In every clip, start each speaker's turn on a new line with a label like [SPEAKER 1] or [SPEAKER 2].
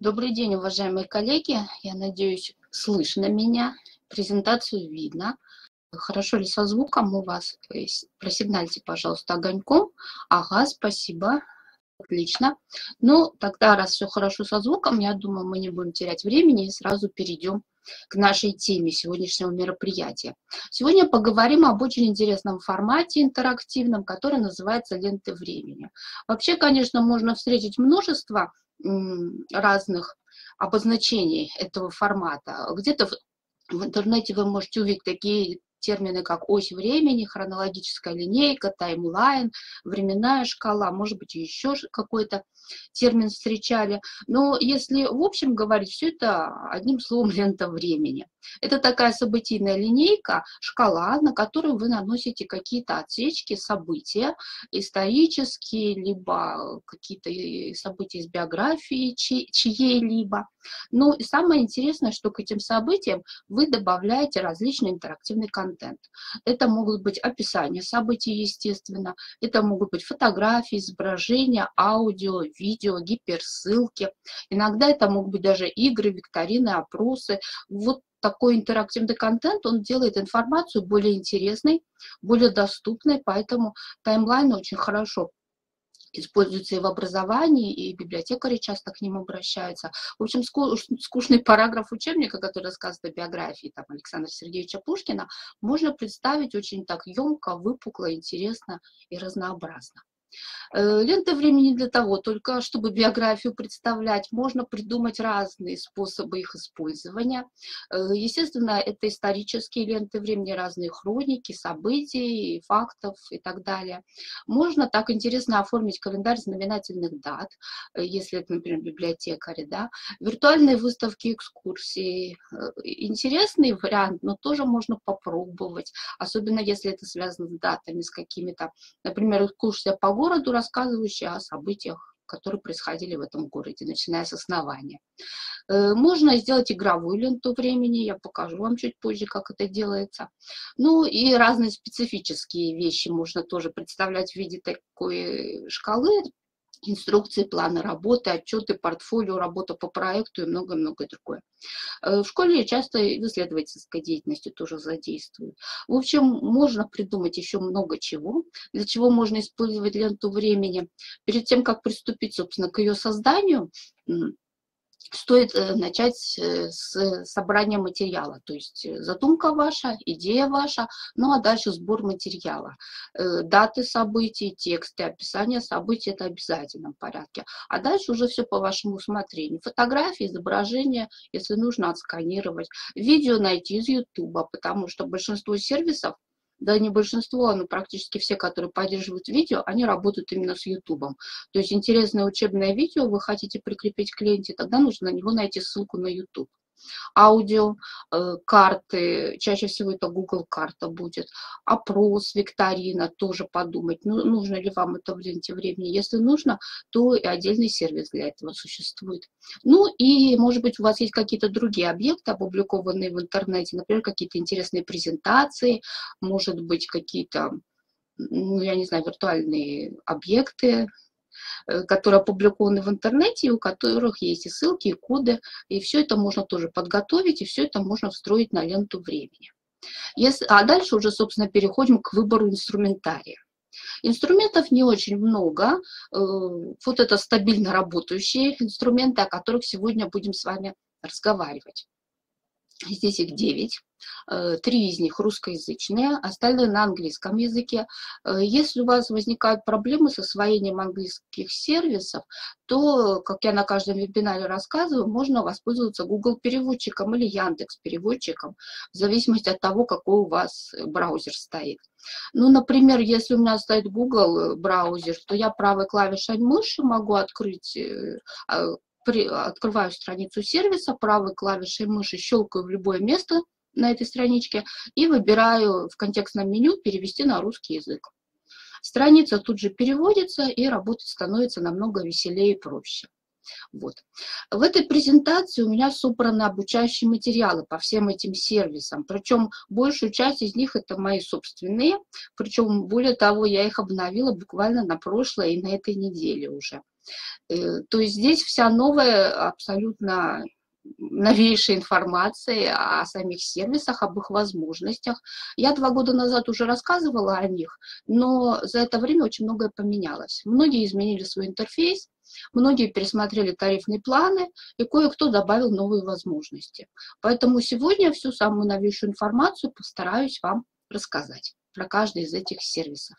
[SPEAKER 1] Добрый день, уважаемые коллеги. Я надеюсь, слышно меня, презентацию видно. Хорошо ли со звуком у вас? Просигнальте, пожалуйста, огоньком. Ага, спасибо. Отлично. Ну, тогда, раз все хорошо со звуком, я думаю, мы не будем терять времени и сразу перейдем к нашей теме сегодняшнего мероприятия. Сегодня поговорим об очень интересном формате интерактивном, который называется «Ленты времени». Вообще, конечно, можно встретить множество разных обозначений этого формата. Где-то в интернете вы можете увидеть такие термины, как ось времени, хронологическая линейка, таймлайн, временная шкала, может быть, еще какой-то термин встречали. Но если в общем говорить, все это одним словом лента времени. Это такая событийная линейка, шкала, на которую вы наносите какие-то отсечки, события исторические, либо какие-то события из биографии чьей-либо. Ну и самое интересное, что к этим событиям вы добавляете различный интерактивный контент. Это могут быть описания событий, естественно, это могут быть фотографии, изображения, аудио, видео, гиперссылки. Иногда это могут быть даже игры, викторины, опросы. Вот такой интерактивный контент, он делает информацию более интересной, более доступной, поэтому таймлайн очень хорошо используется и в образовании, и библиотекари часто к ним обращаются. В общем, скучный параграф учебника, который рассказывает о биографии там, Александра Сергеевича Пушкина, можно представить очень так емко, выпукло, интересно и разнообразно. Э, лента времени для того, только чтобы биографию представлять, можно придумать разные способы их использования. Э, естественно, это исторические ленты времени, разные хроники, событий, фактов и так далее. Можно так интересно оформить календарь знаменательных дат, э, если это, например, библиотекари, да, виртуальные выставки, экскурсии. Интересный вариант, но тоже можно попробовать, особенно если это связано с датами, с какими-то, например, экскурсия по городу, рассказывающая о событиях, которые происходили в этом городе, начиная с основания. Э, можно сделать игровую ленту времени, я покажу вам чуть позже, как это делается. Ну и разные специфические вещи можно тоже представлять в виде такой шкалы, инструкции, планы работы, отчеты, портфолио, работа по проекту и многое-многое другое. Э, в школе часто в исследовательской деятельности тоже задействуют. В общем, можно придумать еще много чего, для чего можно использовать ленту времени. Перед тем, как приступить, собственно, к ее созданию, стоит э, начать э, с собрания материала, то есть э, задумка ваша, идея ваша, ну а дальше сбор материала. Даты событий, тексты, описание событий – это обязательном порядке. А дальше уже все по вашему усмотрению. Фотографии, изображения, если нужно, отсканировать. Видео найти из YouTube, потому что большинство сервисов да не большинство, но практически все, которые поддерживают видео, они работают именно с YouTube. То есть интересное учебное видео вы хотите прикрепить к ленте, тогда нужно на него найти ссылку на YouTube аудио, э, карты, чаще всего это Google карта будет, опрос, викторина, тоже подумать, ну, нужно ли вам это в ленте времени. Если нужно, то и отдельный сервис для этого существует. Ну и, может быть, у вас есть какие-то другие объекты, опубликованные в интернете, например, какие-то интересные презентации, может быть, какие-то, ну, я не знаю, виртуальные объекты, которые опубликованы в интернете, и у которых есть и ссылки, и коды, и все это можно тоже подготовить, и все это можно встроить на ленту времени. А дальше уже, собственно, переходим к выбору инструментария. Инструментов не очень много. Э, вот это стабильно работающие инструменты, о которых сегодня будем с вами разговаривать. Здесь их 9. Э, три из них русскоязычные, остальные на английском языке. Э, если у вас возникают проблемы с освоением английских сервисов, то, как я на каждом вебинаре рассказываю, можно воспользоваться Google переводчиком или Яндекс переводчиком, в зависимости от того, какой у вас браузер стоит. Ну, например, если у меня стоит Google браузер, то я правой клавишей мыши могу открыть а, при, открываю страницу сервиса, правой клавишей мыши щелкаю в любое место на этой страничке и выбираю в контекстном меню «Перевести на русский язык». Страница тут же переводится, и работать становится намного веселее и проще. Вот. В этой презентации у меня собраны обучающие материалы по всем этим сервисам, причем большую часть из них это мои собственные, причем более того, я их обновила буквально на прошлой и на этой неделе уже. Э, то есть здесь вся новая, абсолютно новейшая информация о самих сервисах, об их возможностях. Я два года назад уже рассказывала о них, но за это время очень многое поменялось. Многие изменили свой интерфейс, многие пересмотрели тарифные планы, и кое-кто добавил новые возможности. Поэтому сегодня всю самую новейшую информацию постараюсь вам рассказать про каждый из этих сервисов.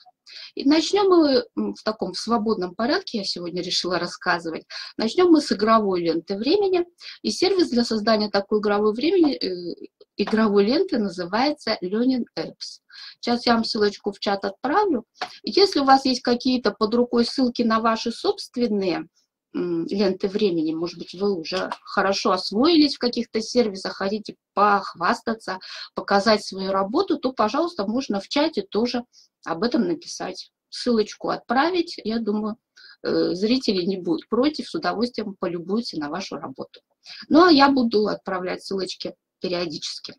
[SPEAKER 1] И начнем мы в таком свободном порядке, я сегодня решила рассказывать. Начнем мы с игровой ленты времени. И сервис для создания такой игровой, времени, э, игровой ленты называется Learning Apps. Сейчас я вам ссылочку в чат отправлю. Если у вас есть какие-то под рукой ссылки на ваши собственные ленты времени, может быть, вы уже хорошо освоились в каких-то сервисах, хотите похвастаться, показать свою работу, то, пожалуйста, можно в чате тоже об этом написать. Ссылочку отправить, я думаю, э, зрители не будут против, с удовольствием полюбуются на вашу работу. Ну, а я буду отправлять ссылочки периодически.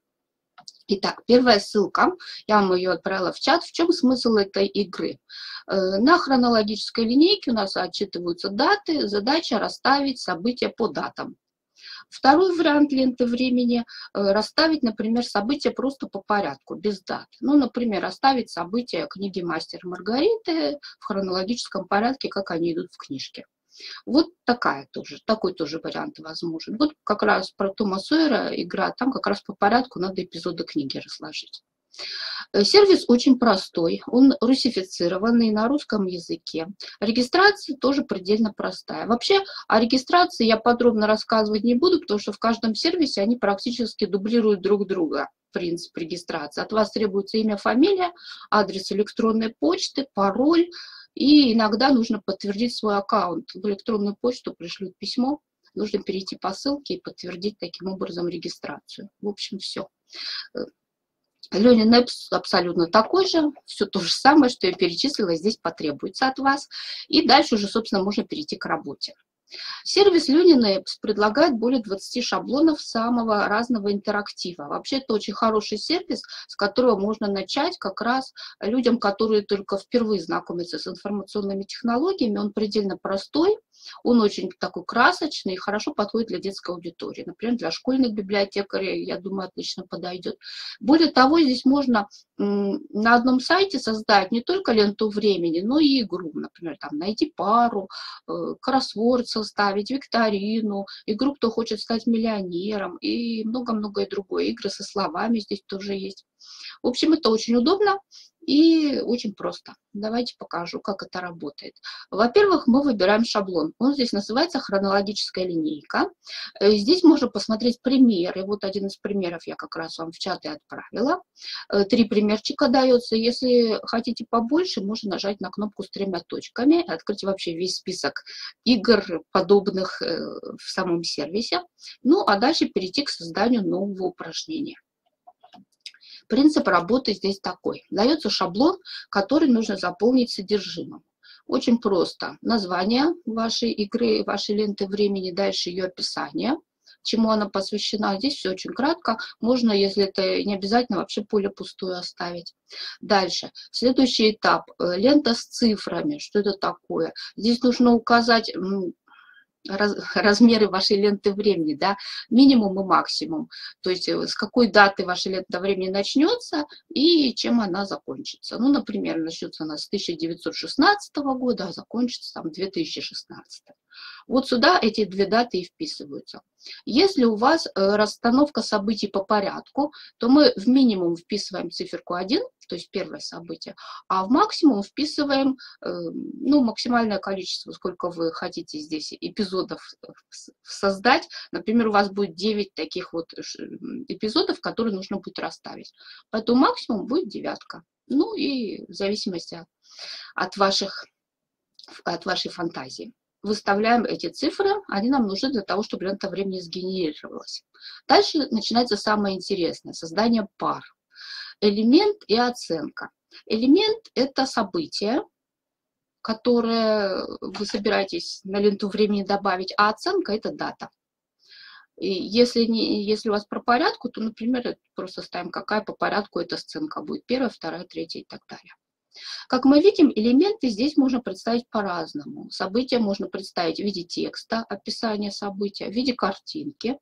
[SPEAKER 1] Итак, первая ссылка, я вам ее отправила в чат. В чем смысл этой игры? Э, на хронологической линейке у нас отчитываются даты, задача расставить события по датам. Второй вариант ленты времени э, – расставить, например, события просто по порядку, без дат. Ну, например, расставить события книги «Мастер Маргариты» в хронологическом порядке, как они идут в книжке. Вот такая тоже, такой тоже вариант возможен. Вот как раз про Тома Сойера игра, там как раз по порядку надо эпизоды книги разложить. Э, сервис очень простой, он русифицированный на русском языке. Регистрация тоже предельно простая. Вообще о регистрации я подробно рассказывать не буду, потому что в каждом сервисе они практически дублируют друг друга принцип регистрации. От вас требуется имя, фамилия, адрес электронной почты, пароль, и иногда нужно подтвердить свой аккаунт. В электронную почту пришлют письмо, нужно перейти по ссылке и подтвердить таким образом регистрацию. В общем, все. Ленин Непс абсолютно такой же, все то же самое, что я перечислила, здесь потребуется от вас. И дальше уже, собственно, можно перейти к работе. Сервис Apps предлагает более 20 шаблонов самого разного интерактива. Вообще это очень хороший сервис, с которого можно начать как раз людям, которые только впервые знакомятся с информационными технологиями. Он предельно простой, он очень такой красочный и хорошо подходит для детской аудитории. Например, для школьных библиотекарей, я думаю, отлично подойдет. Более того, здесь можно на одном сайте создать не только ленту времени, но и игру. Например, там найти пару, э, кроссворд составить, викторину, игру «Кто хочет стать миллионером» и много-многое другое. Игры со словами здесь тоже есть. В общем, это очень удобно. И очень просто. Давайте покажу, как это работает. Во-первых, мы выбираем шаблон. Он здесь называется хронологическая линейка. Э, здесь можно посмотреть примеры. Вот один из примеров я как раз вам в чат и отправила. Э, три примерчика дается. Если хотите побольше, можно нажать на кнопку с тремя точками, открыть вообще весь список игр, подобных э, в самом сервисе. Ну, а дальше перейти к созданию нового упражнения. Принцип работы здесь такой. Дается шаблон, который нужно заполнить содержимым. Очень просто. Название вашей игры, вашей ленты времени, дальше ее описание, чему она посвящена. Здесь все очень кратко. Можно, если это не обязательно, вообще поле пустое оставить. Дальше. Следующий этап. Э, лента с цифрами. Что это такое? Здесь нужно указать раз, размеры вашей ленты времени, да, минимум и максимум. То есть э, с какой даты ваша лента времени начнется и чем она закончится. Ну, например, начнется она с 1916 года, а закончится там 2016. Вот сюда эти две даты и вписываются. Если у вас э, расстановка событий по порядку, то мы в минимум вписываем циферку 1, то есть первое событие, а в максимум вписываем э, ну, максимальное количество, сколько вы хотите здесь эпизодов создать. Например, у вас будет 9 таких вот эпизодов, которые нужно будет расставить. Поэтому максимум будет девятка. Ну и в зависимости от, ваших, от вашей фантазии выставляем эти цифры, они нам нужны для того, чтобы лента времени сгенерировалась. Дальше начинается самое интересное – создание пар. Элемент и оценка. Элемент – это событие, которое вы собираетесь на ленту времени добавить, а оценка – это дата. И если, не, если у вас по порядку, то, например, просто ставим, какая по порядку эта сценка будет. Первая, вторая, третья и так далее. Как мы видим, элементы здесь можно представить по-разному. События можно представить в виде текста, описания события, в виде картинки.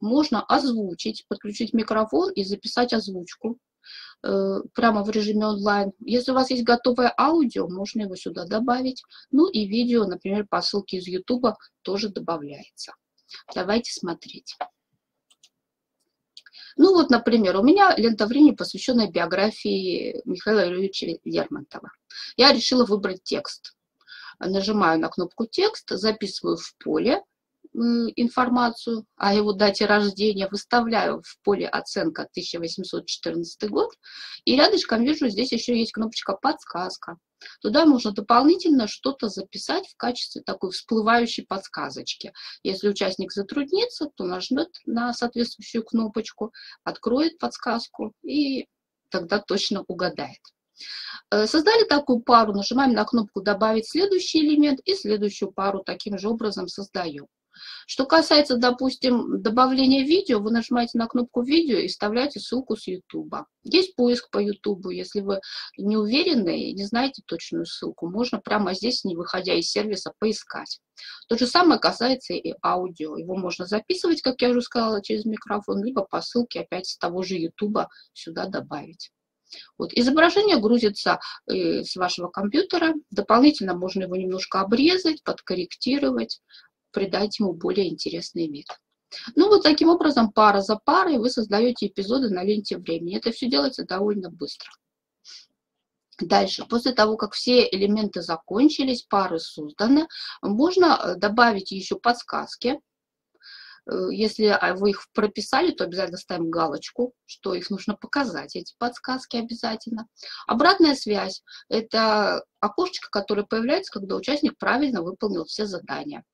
[SPEAKER 1] Можно озвучить, подключить микрофон и записать озвучку э, прямо в режиме онлайн. Если у вас есть готовое аудио, можно его сюда добавить. Ну и видео, например, по ссылке из YouTube тоже добавляется. Давайте смотреть. Ну вот, например, у меня лента времени, посвященная биографии Михаила Юрьевича Лермонтова. Я решила выбрать текст. Нажимаю на кнопку «Текст», записываю в поле информацию о его дате рождения, выставляю в поле оценка 1814 год, и рядышком вижу, здесь еще есть кнопочка «Подсказка». Туда можно дополнительно что-то записать в качестве такой всплывающей подсказочки. Если участник затруднится, то нажмет на соответствующую кнопочку, откроет подсказку и тогда точно угадает. Э, создали такую пару, нажимаем на кнопку «Добавить следующий элемент» и следующую пару таким же образом создаем. Что касается, допустим, добавления видео, вы нажимаете на кнопку «Видео» и вставляете ссылку с YouTube. Есть поиск по YouTube. Если вы не уверены и не знаете точную ссылку, можно прямо здесь, не выходя из сервиса, поискать. То же самое касается и аудио. Его можно записывать, как я уже сказала, через микрофон, либо по ссылке опять с того же YouTube сюда добавить. Вот. Изображение грузится э, с вашего компьютера. Дополнительно можно его немножко обрезать, подкорректировать, придать ему более интересный вид. Ну вот таким образом, пара за парой вы создаете эпизоды на ленте времени. Это все делается довольно быстро. Дальше, после того, как все элементы закончились, пары созданы, можно э, добавить еще подсказки. Э, если а, вы их прописали, то обязательно ставим галочку, что их нужно показать, эти подсказки обязательно. Обратная связь – это окошечко, которое появляется, когда участник правильно выполнил все задания.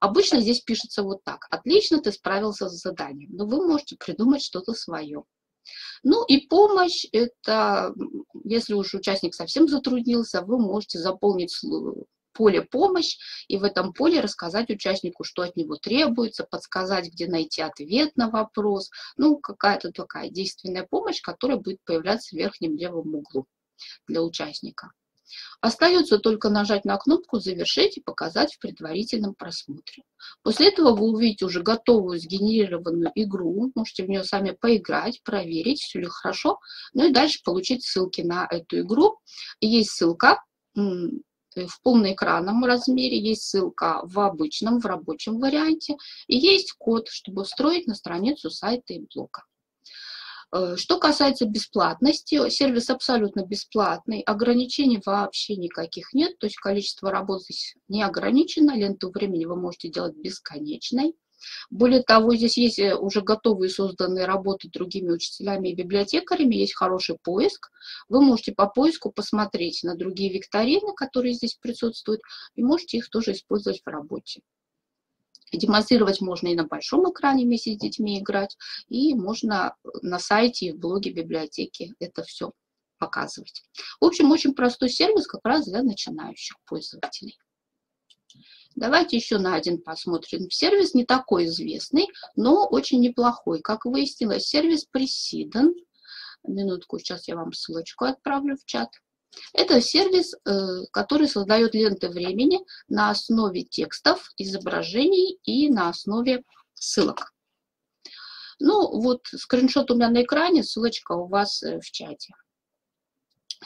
[SPEAKER 1] Обычно здесь пишется вот так. Отлично, ты справился с заданием. Но вы можете придумать что-то свое. Ну и помощь, это, если уж участник совсем затруднился, вы можете заполнить поле «Помощь» и в этом поле рассказать участнику, что от него требуется, подсказать, где найти ответ на вопрос. Ну, какая-то такая действенная помощь, которая будет появляться в верхнем левом углу для участника. Остается только нажать на кнопку «Завершить» и показать в предварительном просмотре. После этого вы увидите уже готовую сгенерированную игру, можете в нее сами поиграть, проверить, все ли хорошо, ну и дальше получить ссылки на эту игру. Есть ссылка в полноэкранном размере, есть ссылка в обычном, в рабочем варианте, и есть код, чтобы встроить на страницу сайта и блога. Э, что касается бесплатности, сервис абсолютно бесплатный, ограничений вообще никаких нет, то есть количество работ здесь не ограничено, ленту времени вы можете делать бесконечной. Более того, здесь есть э, уже готовые созданные работы другими учителями и библиотекарями, есть хороший поиск. Вы можете по поиску посмотреть на другие викторины, которые здесь присутствуют, и можете их тоже использовать в работе. Демонстрировать можно и на большом экране вместе с детьми играть, и можно на сайте и в блоге библиотеки это все показывать. В общем, очень простой сервис как раз для начинающих пользователей. Давайте еще на один посмотрим. Сервис не такой известный, но очень неплохой. Как выяснилось, сервис Presidan. Минутку, сейчас я вам ссылочку отправлю в чат. Это сервис, э, который создает ленты времени на основе текстов, изображений и на основе ссылок. Ну, вот скриншот у меня на экране, ссылочка у вас э, в чате.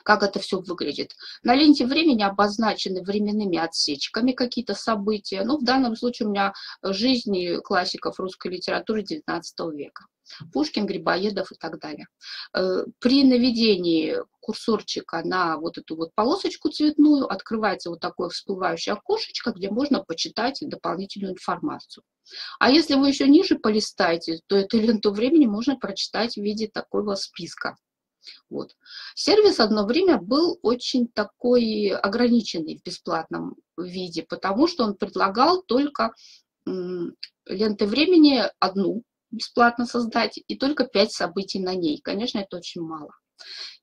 [SPEAKER 1] Как это все выглядит? На ленте времени обозначены временными отсечками какие-то события. Ну, в данном случае у меня жизни классиков русской литературы XIX века. Пушкин, Грибоедов и так далее. Э, при наведении курсорчика на вот эту вот полосочку цветную открывается вот такое всплывающее окошечко, где можно почитать дополнительную информацию. А если вы еще ниже полистаете, то эту ленту времени можно прочитать в виде такого списка. Вот. Сервис одно время был очень такой ограниченный в бесплатном виде, потому что он предлагал только ленты времени одну, бесплатно создать, и только 5 событий на ней. Конечно, это очень мало.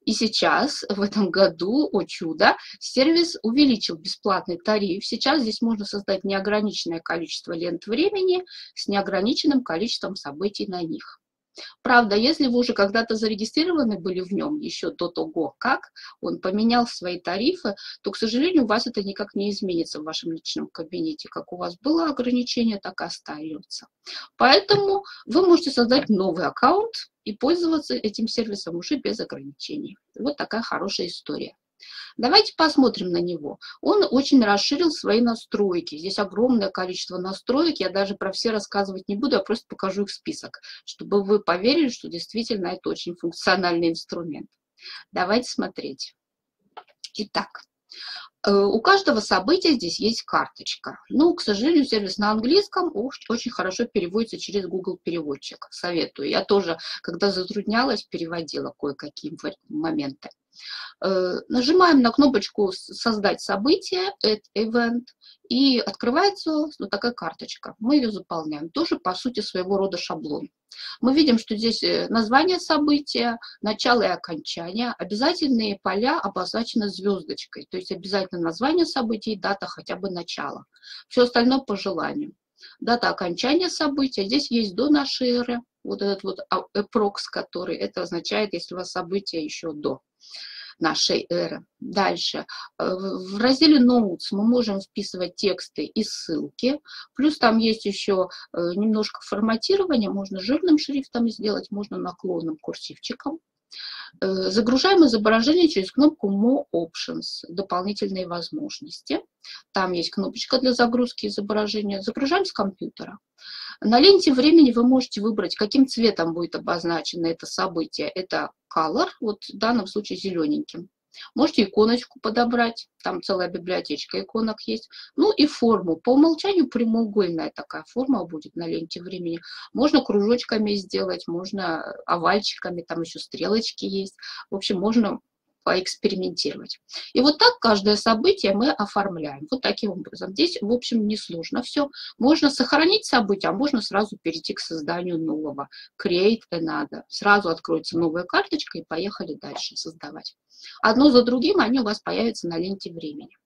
[SPEAKER 1] И сейчас, в этом году, о чудо, сервис увеличил бесплатный тариф. Сейчас здесь можно создать неограниченное количество лент времени с неограниченным количеством событий на них. Правда, если вы уже когда-то зарегистрированы были в нем, еще до того, как он поменял свои тарифы, то, к сожалению, у вас это никак не изменится в вашем личном кабинете. Как у вас было ограничение, так и остается. Поэтому вы можете создать новый аккаунт и пользоваться этим сервисом уже без ограничений. Вот такая хорошая история. Давайте посмотрим на него. Он очень расширил свои настройки. Здесь огромное количество настроек. Я даже про все рассказывать не буду, я просто покажу их список, чтобы вы поверили, что действительно это очень функциональный инструмент. Давайте смотреть. Итак, э, у каждого события здесь есть карточка. Ну, к сожалению, сервис на английском очень хорошо переводится через Google переводчик. Советую. Я тоже, когда затруднялась, переводила кое-какие моменты. Э, нажимаем на кнопочку «Создать событие», «Add Event», и открывается вот такая карточка. Мы ее заполняем. Тоже, по сути, своего рода шаблон. Мы видим, что здесь э, название события, начало и окончание. Обязательные поля обозначены звездочкой, то есть обязательно название события и дата хотя бы начала. Все остальное по желанию. Дата окончания события. Здесь есть до нашей эры. Вот этот вот эпрокс, который это означает, если у вас событие еще до нашей эры. Дальше. Э, в разделе Notes мы можем вписывать тексты и ссылки. Плюс там есть еще э, немножко форматирования. Можно жирным шрифтом сделать, можно наклонным курсивчиком. Э, загружаем изображение через кнопку More Options, дополнительные возможности. Там есть кнопочка для загрузки изображения. Загружаем с компьютера. На ленте времени вы можете выбрать, каким цветом будет обозначено это событие. Это color, вот в данном случае зелененьким. Можете иконочку подобрать, там целая библиотечка иконок есть. Ну и форму. По умолчанию прямоугольная такая форма будет на ленте времени. Можно кружочками сделать, можно овальчиками, там еще стрелочки есть. В общем, можно поэкспериментировать. И вот так каждое событие мы оформляем. Вот таким образом. Здесь, в общем, несложно все. Можно сохранить событие, а можно сразу перейти к созданию нового. Create another. Сразу откроется новая карточка и поехали дальше создавать. Одно за другим они у вас появятся на ленте времени.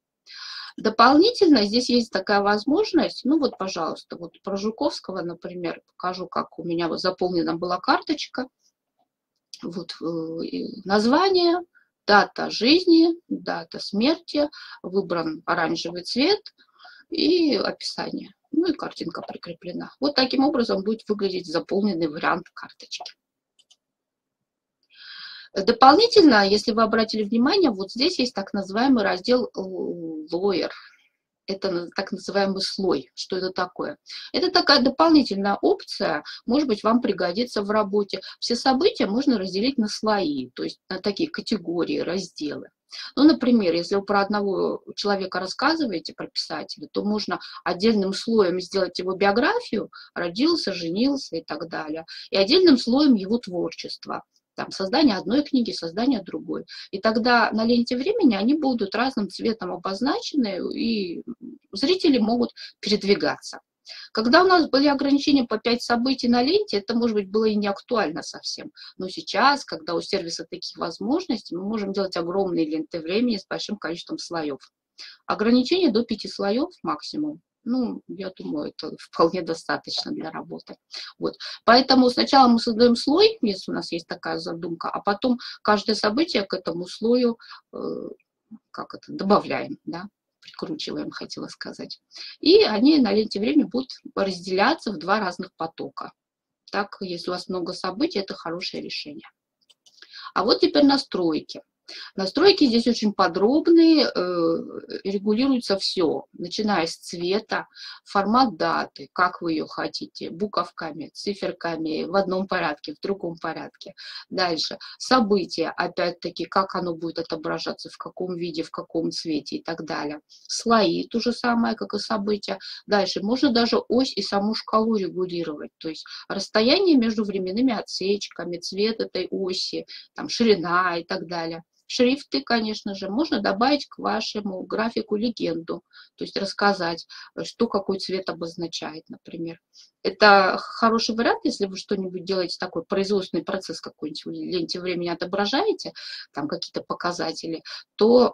[SPEAKER 1] Дополнительно здесь есть такая возможность, ну вот, пожалуйста, вот про Жуковского, например, покажу, как у меня вот заполнена была карточка. Вот э, название, дата жизни, дата смерти, выбран оранжевый цвет и описание. Ну и картинка прикреплена. Вот таким образом будет выглядеть заполненный вариант карточки. Дополнительно, если вы обратили внимание, вот здесь есть так называемый раздел Lawyer это так называемый слой. Что это такое? Это такая дополнительная опция, может быть, вам пригодится в работе. Все события можно разделить на слои, то есть на такие категории, разделы. Ну, например, если вы про одного человека рассказываете, про писателя, то можно отдельным слоем сделать его биографию, родился, женился и так далее, и отдельным слоем его творчество там, создание одной книги, создание другой. И тогда на ленте времени они будут разным цветом обозначены, и зрители могут передвигаться. Когда у нас были ограничения по 5 событий на ленте, это, может быть, было и не актуально совсем. Но сейчас, когда у сервиса таких возможностей, мы можем делать огромные ленты времени с большим количеством слоев. Ограничение до 5 слоев максимум ну, я думаю, это вполне достаточно для работы. Вот. Поэтому сначала мы создаем слой, если у нас есть такая задумка, а потом каждое событие к этому слою, э, как это, добавляем, да, прикручиваем, хотела сказать. И они на ленте времени будут разделяться в два разных потока. Так, если у вас много событий, это хорошее решение. А вот теперь настройки. Настройки здесь очень подробные, э, регулируется все, начиная с цвета, формат даты, как вы ее хотите, буковками, циферками, в одном порядке, в другом порядке. Дальше события, опять-таки, как оно будет отображаться, в каком виде, в каком цвете и так далее. Слои, то же самое, как и события. Дальше можно даже ось и саму шкалу регулировать, то есть расстояние между временными отсечками, цвет этой оси, там, ширина и так далее. Шрифты, конечно же, можно добавить к вашему графику легенду, то есть рассказать, что какой цвет обозначает, например. Это хороший вариант, если вы что-нибудь делаете, такой производственный процесс какой-нибудь в ленте времени отображаете, там какие-то показатели, то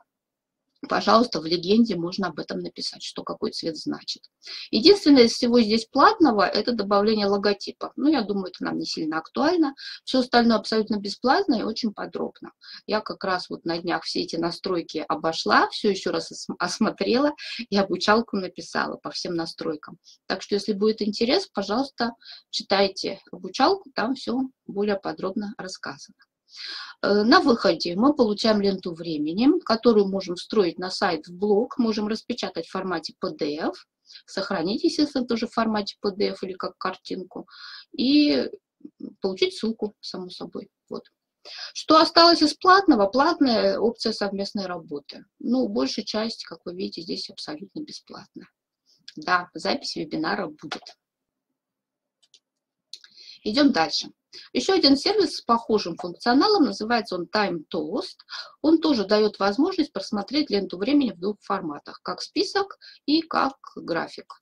[SPEAKER 1] пожалуйста, в легенде можно об этом написать, что какой цвет значит. Единственное из всего здесь платного – это добавление логотипа. Ну, я думаю, это нам не сильно актуально. Все остальное абсолютно бесплатно и очень подробно. Я как раз вот на днях все эти настройки обошла, все еще раз осмотрела и обучалку написала по всем настройкам. Так что, если будет интерес, пожалуйста, читайте обучалку, там все более подробно рассказано. Э, на выходе мы получаем ленту времени, которую можем встроить на сайт в блог, можем распечатать в формате PDF, сохранить, естественно, тоже в формате PDF или как картинку, и получить ссылку, само собой. Вот. Что осталось из платного? Платная опция совместной работы. Ну, большая часть, как вы видите, здесь абсолютно бесплатная. Да, запись вебинара будет. Идем дальше. Еще один сервис с похожим функционалом, называется он Time Toast. Он тоже дает возможность просмотреть ленту времени в двух форматах, как список и как график.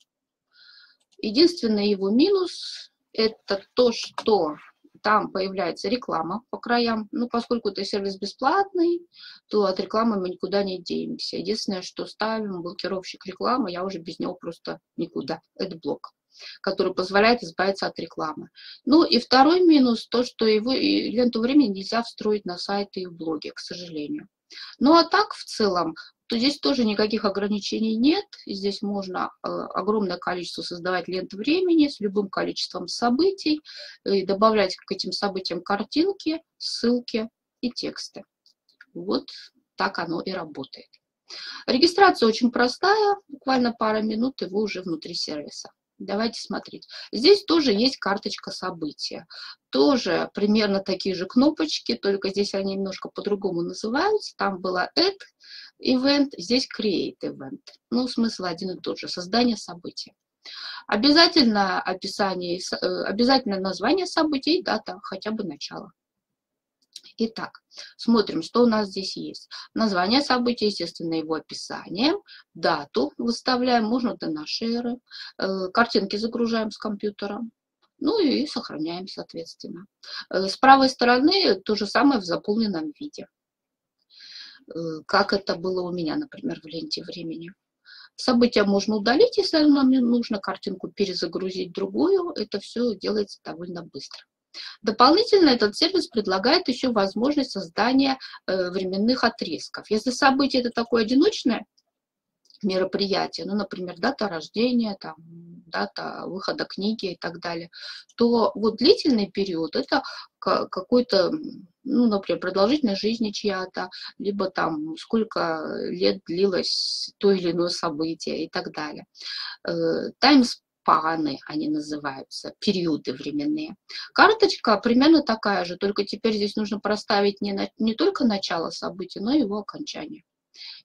[SPEAKER 1] Единственный его минус – это то, что там появляется реклама по краям. Ну, поскольку это сервис бесплатный, то от рекламы мы никуда не денемся. Единственное, что ставим блокировщик рекламы, я уже без него просто никуда. Это блок который позволяет избавиться от рекламы. Ну и второй минус, то, что его, ленту времени нельзя встроить на сайты и в блоги, к сожалению. Ну а так в целом, то здесь тоже никаких ограничений нет. Здесь можно э, огромное количество создавать лент времени с любым количеством событий и добавлять к этим событиям картинки, ссылки и тексты. Вот так оно и работает. Регистрация очень простая, буквально пара минут, и вы уже внутри сервиса. Давайте смотреть. Здесь тоже есть карточка события. Тоже примерно такие же кнопочки, только здесь они немножко по-другому называются. Там было Add Event, здесь Create Event. Ну, смысл один и тот же. Создание события. Обязательно описание, э, обязательно название событий и дата, хотя бы начало. Итак, смотрим, что у нас здесь есть. Название события, естественно, его описание, дату выставляем, можно донашеры, э, картинки загружаем с компьютера, ну и сохраняем, соответственно. Э, с правой стороны то же самое в заполненном виде, э, как это было у меня, например, в ленте времени. События можно удалить, если нам нужно, картинку перезагрузить другую. Это все делается довольно быстро. Дополнительно этот сервис предлагает еще возможность создания э, временных отрезков. Если событие это такое одиночное мероприятие, ну, например, дата рождения, там, дата выхода книги и так далее, то вот длительный период это какой-то, ну, например, продолжительность жизни чья-то, либо там сколько лет длилось то или иное событие и так далее. Таймс э, паны они называются, периоды временные. Карточка примерно такая же, только теперь здесь нужно проставить не, на, не только начало события, но и его окончание.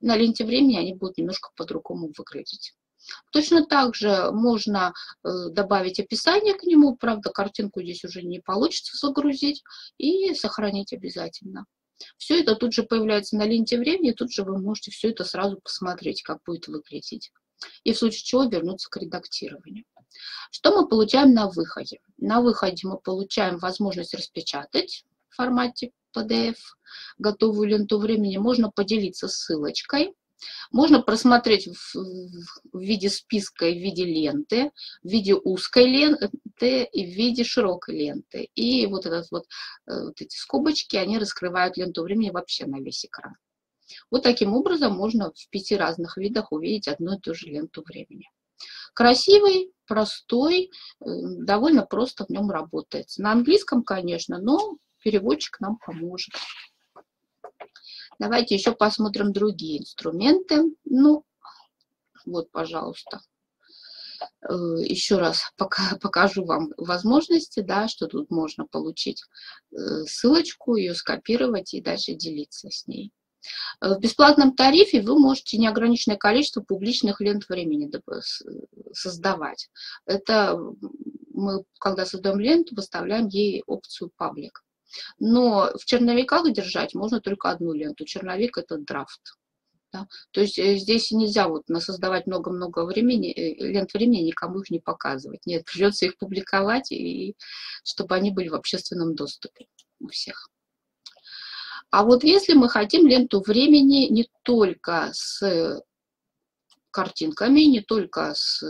[SPEAKER 1] на ленте времени они будут немножко по-другому выглядеть. Точно так же можно э, добавить описание к нему, правда, картинку здесь уже не получится загрузить, и сохранить обязательно. Все это тут же появляется на ленте времени, тут же вы можете все это сразу посмотреть, как будет выглядеть и в случае чего вернуться к редактированию. Что мы получаем на выходе? На выходе мы получаем возможность распечатать в формате PDF готовую ленту времени. Можно поделиться ссылочкой. Можно просмотреть в, в виде списка в виде ленты, в виде узкой ленты и в виде широкой ленты. И вот, этот вот, э, вот эти скобочки, они раскрывают ленту времени вообще на весь экран. Вот таким образом можно в пяти разных видах увидеть одну и ту же ленту времени. Красивый, простой, э, довольно просто в нем работает. На английском, конечно, но переводчик нам поможет. Давайте еще посмотрим другие инструменты. Ну, вот, пожалуйста. Э, еще раз покажу вам возможности, да, что тут можно получить э, ссылочку, ее скопировать и дальше делиться с ней. Э, в бесплатном тарифе вы можете неограниченное количество публичных лент времени создавать. Это мы, когда создаем ленту, выставляем ей опцию паблик. Но в черновиках держать можно только одну ленту. Черновик – это драфт. Да? То есть э, здесь нельзя вот создавать много-много времени, э, лент времени, никому их не показывать. Нет, придется их публиковать, и чтобы они были в общественном доступе у всех. А вот если мы хотим ленту времени не только с картинками, не только с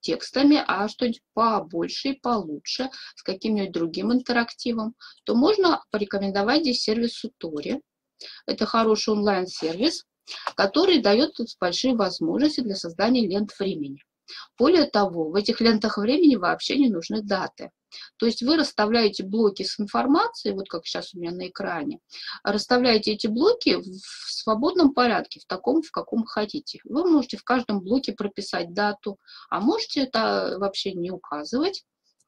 [SPEAKER 1] текстами, а что-нибудь побольше и получше, с каким-нибудь другим интерактивом, то можно порекомендовать здесь сервис Сутори. Это хороший онлайн-сервис, который дает большие возможности для создания лент времени. Более того, в этих лентах времени вообще не нужны даты. То есть вы расставляете блоки с информацией, вот как сейчас у меня на экране, расставляете эти блоки в свободном порядке, в таком, в каком хотите. Вы можете в каждом блоке прописать дату, а можете это вообще не указывать.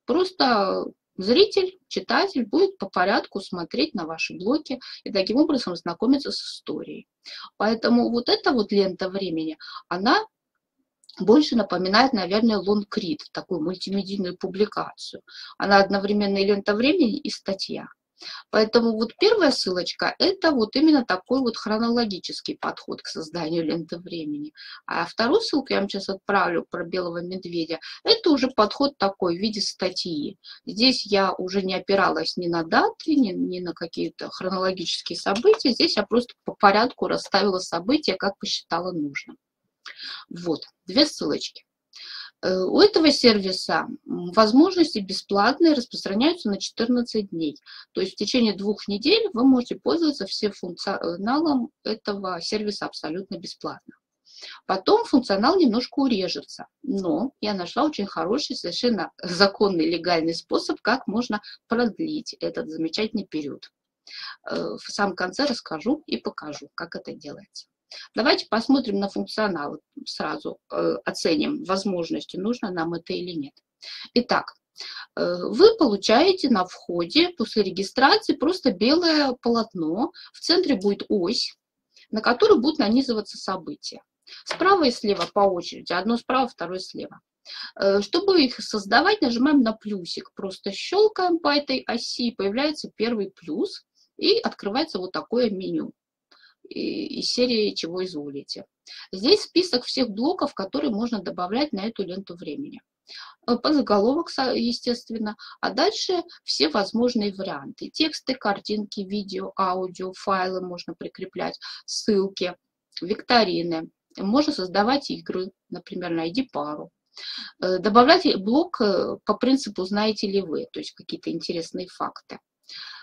[SPEAKER 1] Просто зритель, читатель будет по порядку смотреть на ваши блоки и таким образом знакомиться с историей. Поэтому вот эта вот лента времени, она больше напоминает, наверное, лонгрид, такую мультимедийную публикацию. Она одновременно и лента времени, и статья. Поэтому вот первая ссылочка – это вот именно такой вот хронологический подход к созданию ленты времени. А вторую ссылку я вам сейчас отправлю про белого медведя. Это уже подход такой в виде статьи. Здесь я уже не опиралась ни на даты, ни, ни на какие-то хронологические события. Здесь я просто по порядку расставила события, как посчитала нужным. Вот, две ссылочки. Э, у этого сервиса возможности бесплатные распространяются на 14 дней. То есть в течение двух недель вы можете пользоваться всем функционалом этого сервиса абсолютно бесплатно. Потом функционал немножко урежется, но я нашла очень хороший, совершенно законный, легальный способ, как можно продлить этот замечательный период. Э, в самом конце расскажу и покажу, как это делается. Давайте посмотрим на функционал сразу, э, оценим возможности, нужно нам это или нет. Итак, э, вы получаете на входе после регистрации просто белое полотно. В центре будет ось, на которую будут нанизываться события. Справа и слева по очереди. Одно справа, второе слева. Э, чтобы их создавать, нажимаем на плюсик. Просто щелкаем по этой оси, появляется первый плюс, и открывается вот такое меню из серии «Чего изволите». Здесь список всех блоков, которые можно добавлять на эту ленту времени. Э, Подзаголовок, естественно, а дальше все возможные варианты. Тексты, картинки, видео, аудио, файлы можно прикреплять, ссылки, викторины. Можно создавать игры, например, найди пару. Э, добавлять блок э, по принципу «знаете ли вы», то есть какие-то интересные факты.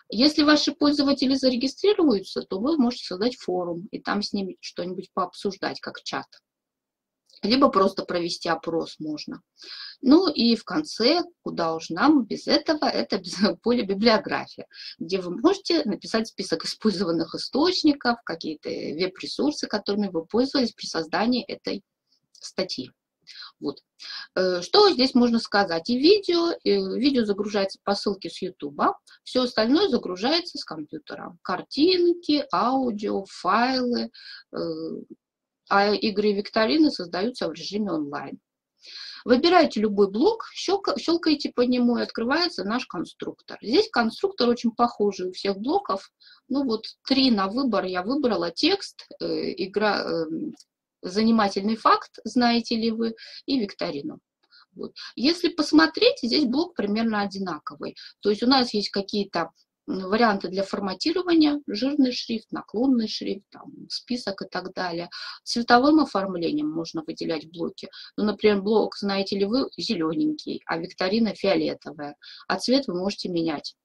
[SPEAKER 1] Если ваши пользователи зарегистрируются, то вы можете создать форум и там с ними что-нибудь пообсуждать, как чат. Либо просто провести опрос можно. Ну и в конце, куда уж нам без этого, это поле библиография, где вы можете написать список использованных источников, какие-то веб-ресурсы, которыми вы пользовались при создании этой статьи. Вот. Э, что здесь можно сказать? И видео, и видео загружается по ссылке с YouTube, все остальное загружается с компьютера. Картинки, аудио, файлы, э, а игры и викторины создаются в режиме онлайн. Выбираете любой блок, щелкаете по нему, и открывается наш конструктор. Здесь конструктор очень похожий у всех блоков. Ну вот три на выбор я выбрала. Текст, э, игра, занимательный факт, знаете ли вы, и викторину. Вот. Если посмотреть, здесь блок примерно одинаковый. То есть у нас есть какие-то варианты для форматирования, жирный шрифт, наклонный шрифт, там, список и так далее. Цветовым оформлением можно выделять блоки. Ну, например, блок, знаете ли вы, зелененький, а викторина фиолетовая. А цвет вы можете менять.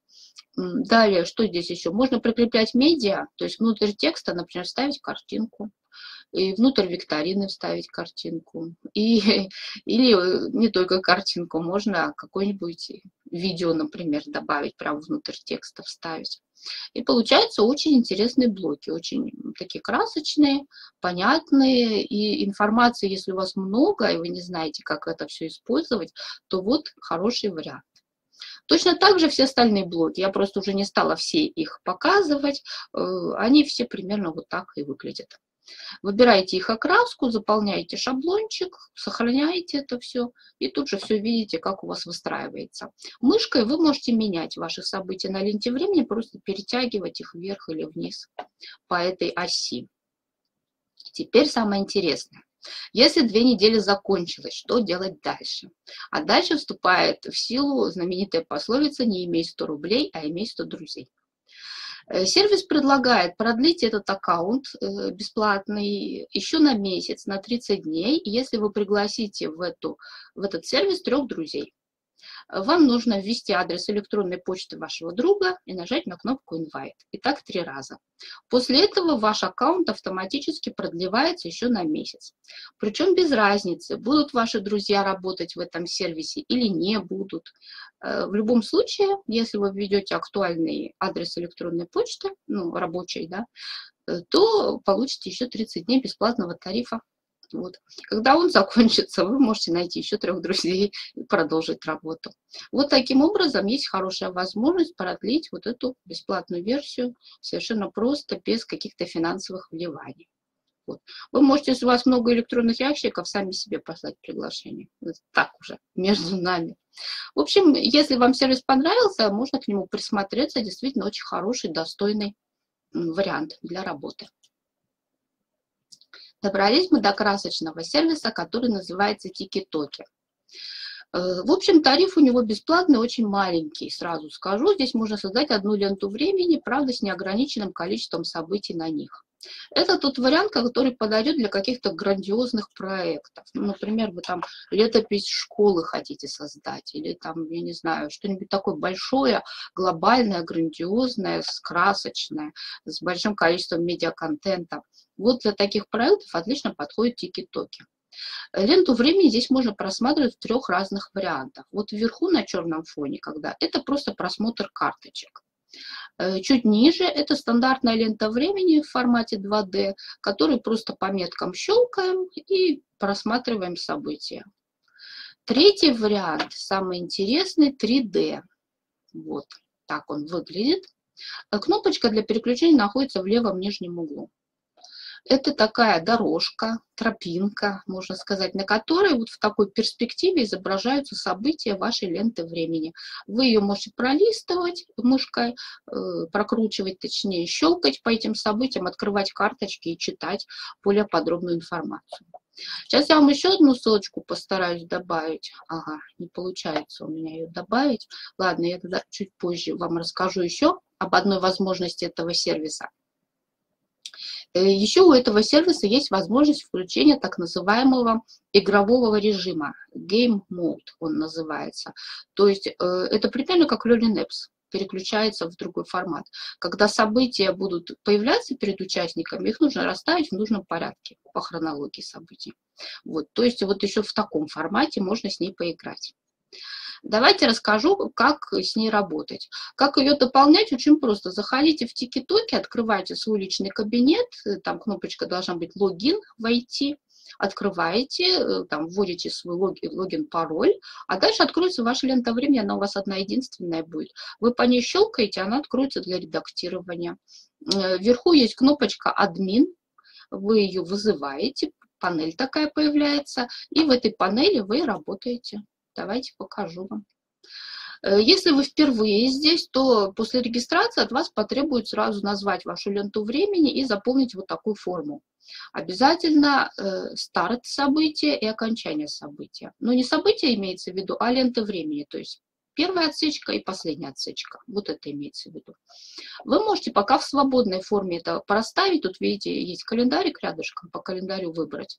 [SPEAKER 1] Далее, что здесь еще? Можно прикреплять медиа, то есть внутрь текста, например, ставить картинку и внутрь викторины вставить картинку. И, или э, не только картинку, можно какое-нибудь видео, например, добавить, прямо внутрь текста вставить. И получаются очень интересные блоки, очень такие красочные, понятные. И информации, если у вас много, и вы не знаете, как это все использовать, то вот хороший вариант. Точно так же все остальные блоки, я просто уже не стала все их показывать, э, они все примерно вот так и выглядят. Выбираете их окраску, заполняете шаблончик, сохраняете это все, и тут же все видите, как у вас выстраивается. Мышкой вы можете менять ваши события на ленте времени, просто перетягивать их вверх или вниз по этой оси. Теперь самое интересное. Если две недели закончилось, что делать дальше? А дальше вступает в силу знаменитая пословица «не имей 100 рублей, а имей 100 друзей». Э, сервис предлагает продлить этот аккаунт э, бесплатный еще на месяц, на 30 дней, если вы пригласите в, эту, в этот сервис трех друзей вам нужно ввести адрес электронной почты вашего друга и нажать на кнопку Invite. И так три раза. После этого ваш аккаунт автоматически продлевается еще на месяц. Причем без разницы, будут ваши друзья работать в этом сервисе или не будут. Э, в любом случае, если вы введете актуальный адрес электронной почты, ну, рабочий, да, э, то получите еще 30 дней бесплатного тарифа вот. Когда он закончится, вы можете найти еще трех друзей и продолжить работу. Вот таким образом есть хорошая возможность продлить вот эту бесплатную версию совершенно просто, без каких-то финансовых вливаний. Вот. Вы можете, если у вас много электронных ящиков, сами себе послать приглашение. Так уже, между нами. В общем, если вам сервис понравился, можно к нему присмотреться. Действительно, очень хороший, достойный вариант для работы. Добрались мы до красочного сервиса, который называется Тики-Токи. Э, в общем, тариф у него бесплатный, очень маленький, сразу скажу. Здесь можно создать одну ленту времени, правда, с неограниченным количеством событий на них. Это тот вариант, который подойдет для каких-то грандиозных проектов. Ну, например, вы там летопись школы хотите создать, или там, я не знаю, что-нибудь такое большое, глобальное, грандиозное, красочное, с большим количеством медиаконтента. Вот для таких проектов отлично подходят тики-токи. Ленту времени здесь можно просматривать в трех разных вариантах. Вот вверху на черном фоне, когда это просто просмотр карточек. Э, чуть ниже это стандартная лента времени в формате 2D, который просто по меткам щелкаем и просматриваем события. Третий вариант, самый интересный, 3D. Вот так он выглядит. Кнопочка для переключения находится в левом нижнем углу. Это такая дорожка, тропинка, можно сказать, на которой вот в такой перспективе изображаются события вашей ленты времени. Вы ее можете пролистывать мышкой, э, прокручивать, точнее, щелкать по этим событиям, открывать карточки и читать более подробную информацию. Сейчас я вам еще одну ссылочку постараюсь добавить. Ага, не получается у меня ее добавить. Ладно, я тогда чуть позже вам расскажу еще об одной возможности этого сервиса. Э, Еще у этого сервиса есть возможность включения так называемого игрового режима, Game Mode он называется. То есть э, это примерно как Learning Apps переключается в другой формат. Когда события будут появляться перед участниками, их нужно расставить в нужном порядке по хронологии событий. Вот, то есть вот еще в таком формате можно с ней поиграть. Давайте расскажу, как с ней работать. Как ее дополнять, очень просто. Заходите в Тики-Токи, открывайте свой личный кабинет, там кнопочка должна быть «Логин», «Войти», открываете, э, там вводите свой логин, логин, пароль, а дальше откроется ваша лента времени, она у вас одна единственная будет. Вы по ней щелкаете, она откроется для редактирования. Э, вверху есть кнопочка «Админ», вы ее вызываете, панель такая появляется, и в этой панели вы работаете. Давайте покажу вам. Э, если вы впервые здесь, то после регистрации от вас потребует сразу назвать вашу ленту времени и заполнить вот такую форму. Обязательно э, старт события и окончание события. Но не событие имеется в виду, а лента времени, то есть первая отсечка и последняя отсечка. Вот это имеется в виду. Вы можете пока в свободной форме это проставить. Тут, видите, есть календарик рядышком, по календарю выбрать.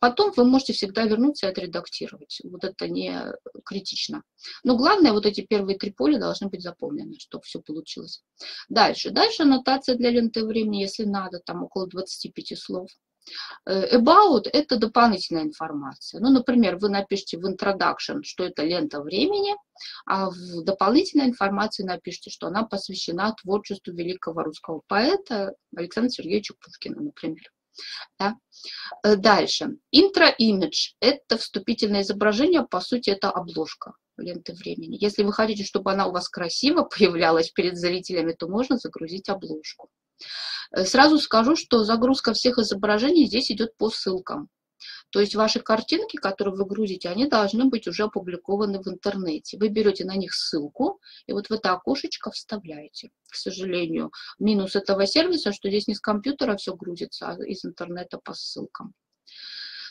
[SPEAKER 1] Потом вы можете всегда вернуться и отредактировать. Вот это не критично. Но главное, вот эти первые три поля должны быть заполнены, чтобы все получилось. Дальше. Дальше аннотация для ленты времени, если надо, там около 25 слов. Э, about – это дополнительная информация. Ну, например, вы напишите в introduction, что это лента времени, а в дополнительной информации напишите, что она посвящена творчеству великого русского поэта Александра Сергеевича Пушкина, например. Да? Э, дальше. Интро-имидж – это вступительное изображение, по сути, это обложка ленты времени. Если вы хотите, чтобы она у вас красиво появлялась перед зрителями, то можно загрузить обложку. Э, сразу скажу, что загрузка всех изображений здесь идет по ссылкам. То есть ваши картинки, которые вы грузите, они должны быть уже опубликованы в интернете. Вы берете на них ссылку и вот в это окошечко вставляете. К сожалению, минус этого сервиса, что здесь не с компьютера все грузится, а из интернета по ссылкам.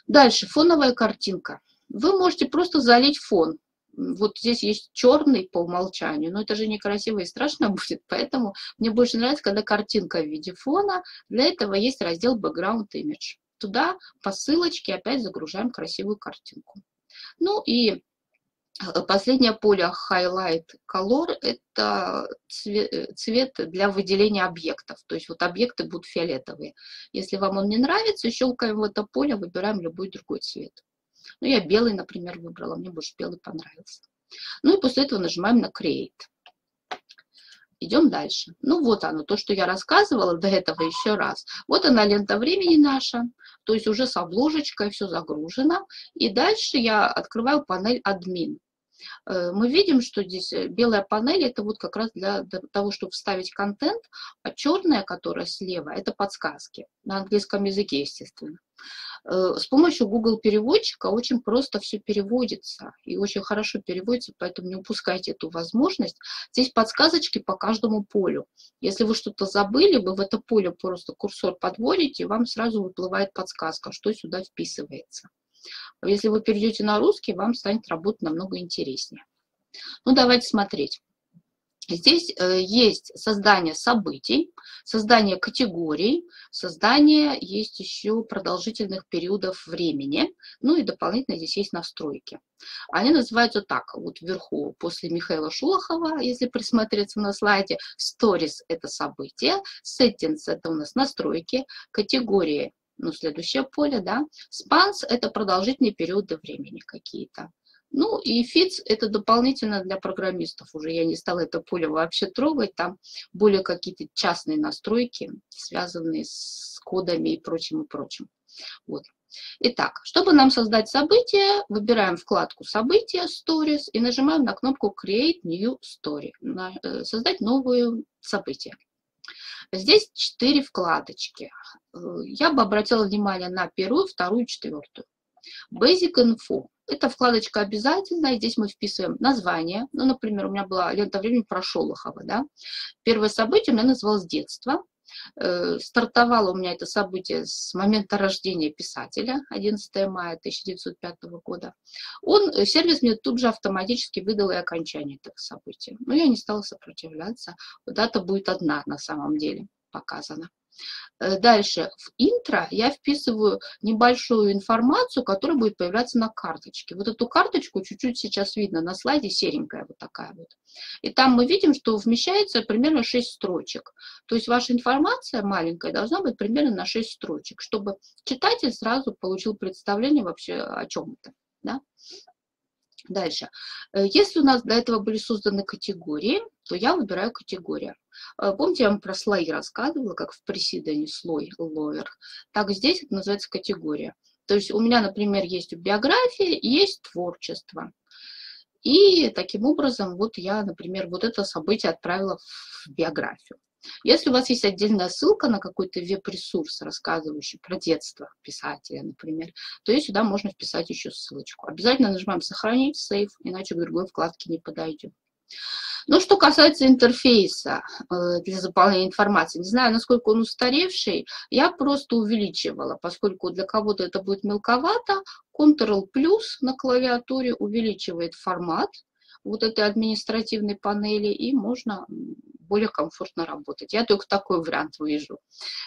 [SPEAKER 1] Дальше, фоновая картинка. Вы можете просто залить фон вот здесь есть черный по умолчанию, но это же некрасиво и страшно будет, поэтому мне больше нравится, когда картинка в виде фона. Для этого есть раздел Background Image. Туда по ссылочке опять загружаем красивую картинку. Ну и Э, последнее поле Highlight Color – это цвет для выделения объектов. То есть вот объекты будут фиолетовые. Если вам он не нравится, щелкаем в это поле, выбираем любой другой цвет. Ну, я белый, например, выбрала, мне больше белый понравился. Ну и после этого нажимаем на Create. Идем дальше. Ну вот оно, то, что я рассказывала до этого еще раз. Вот она лента времени наша, то есть уже с обложечкой все загружено. И дальше я открываю панель админ. Э, мы видим, что здесь э, белая панель это вот как раз для того, чтобы вставить контент, а черная, которая слева, это подсказки. На английском языке, естественно. Э, с помощью Google переводчика очень просто все переводится и очень хорошо переводится, поэтому не упускайте эту возможность. Здесь подсказочки по каждому полю. Если вы что-то забыли, вы в это поле просто курсор подводите, и вам сразу выплывает подсказка, что сюда вписывается. Если вы перейдете на русский, вам станет работать намного интереснее. Ну, давайте смотреть. Здесь э, есть создание событий, создание категорий, создание есть еще продолжительных периодов времени, ну и дополнительно здесь есть настройки. Они называются так, вот вверху после Михаила Шулахова, если присмотреться на слайде, Stories – это события, Settings – это у нас настройки, категории ну, следующее поле, да. Spans – это продолжительные периоды времени какие-то. Ну и FITS – это дополнительно для программистов. Уже я не стала это поле вообще трогать. Там более какие-то частные настройки, связанные с кодами и прочим, и прочим. Вот. Итак, чтобы нам создать событие, выбираем вкладку «События», «Stories» и нажимаем на кнопку «Create New Story», э, «Создать новое событие». Здесь четыре вкладочки. Э, я бы обратила внимание на первую, вторую, четвертую. Basic Info. Эта вкладочка обязательная. Здесь мы вписываем название. Ну, например, у меня была лента времени про Шолохова. Да? Первое событие у меня называлось «Детство». Э, стартовало у меня это событие с момента рождения писателя, 11 мая 1905 года. Он, э, сервис мне тут же автоматически выдал и окончание этого события. Но я не стала сопротивляться. Дата будет одна на самом деле показана. Э, дальше, в интро я вписываю небольшую информацию, которая будет появляться на карточке. Вот эту карточку чуть-чуть сейчас видно на слайде, серенькая вот такая вот. И там мы видим, что вмещается примерно 6 строчек. То есть ваша информация маленькая должна быть примерно на 6 строчек, чтобы читатель сразу получил представление вообще о чем это. Да? Дальше. Э, если у нас до этого были созданы категории, то я выбираю категорию. Э, помните, я вам про слои рассказывала, как в преседании слой, ловер. Так здесь это называется категория. То есть у меня, например, есть биография есть творчество. И таким образом, вот я, например, вот это событие отправила в биографию. Если у вас есть отдельная ссылка на какой-то веб-ресурс, рассказывающий про детство писателя, например, то и сюда можно вписать еще ссылочку. Обязательно нажимаем «Сохранить», «Сейв», иначе к другой вкладке не подойдем. Ну, что касается интерфейса э, для заполнения информации, не знаю, насколько он устаревший, я просто увеличивала, поскольку для кого-то это будет мелковато, Ctrl плюс на клавиатуре увеличивает формат вот этой административной панели, и можно более комфортно работать. Я только такой вариант вижу.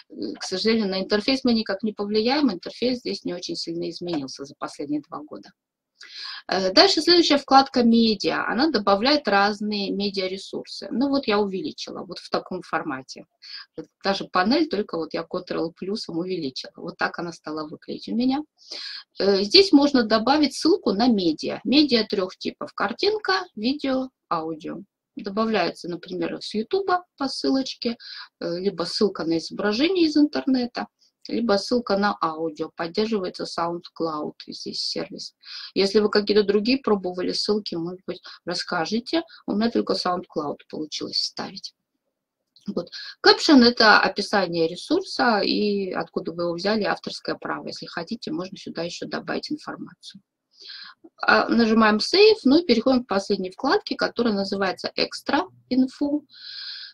[SPEAKER 1] Э, к сожалению, на интерфейс мы никак не повлияем, интерфейс здесь не очень сильно изменился за последние два года. Э, дальше следующая вкладка «Медиа». Она добавляет разные медиаресурсы. Ну вот я увеличила, вот в таком формате. Даже панель, только вот я Ctrl плюсом увеличила. Вот так она стала выглядеть у меня. Э, здесь можно добавить ссылку на медиа. Медиа трех типов. Картинка, видео, аудио добавляется, например, с YouTube по ссылочке, э, либо ссылка на изображение из интернета, либо ссылка на аудио. Поддерживается SoundCloud здесь сервис. Если вы какие-то другие пробовали ссылки, может быть, расскажите. У меня только SoundCloud получилось вставить. Вот. Caption – это описание ресурса и откуда вы его взяли, авторское право. Если хотите, можно сюда еще добавить информацию. А, нажимаем Save, ну и переходим к последней вкладке, которая называется Extra Info.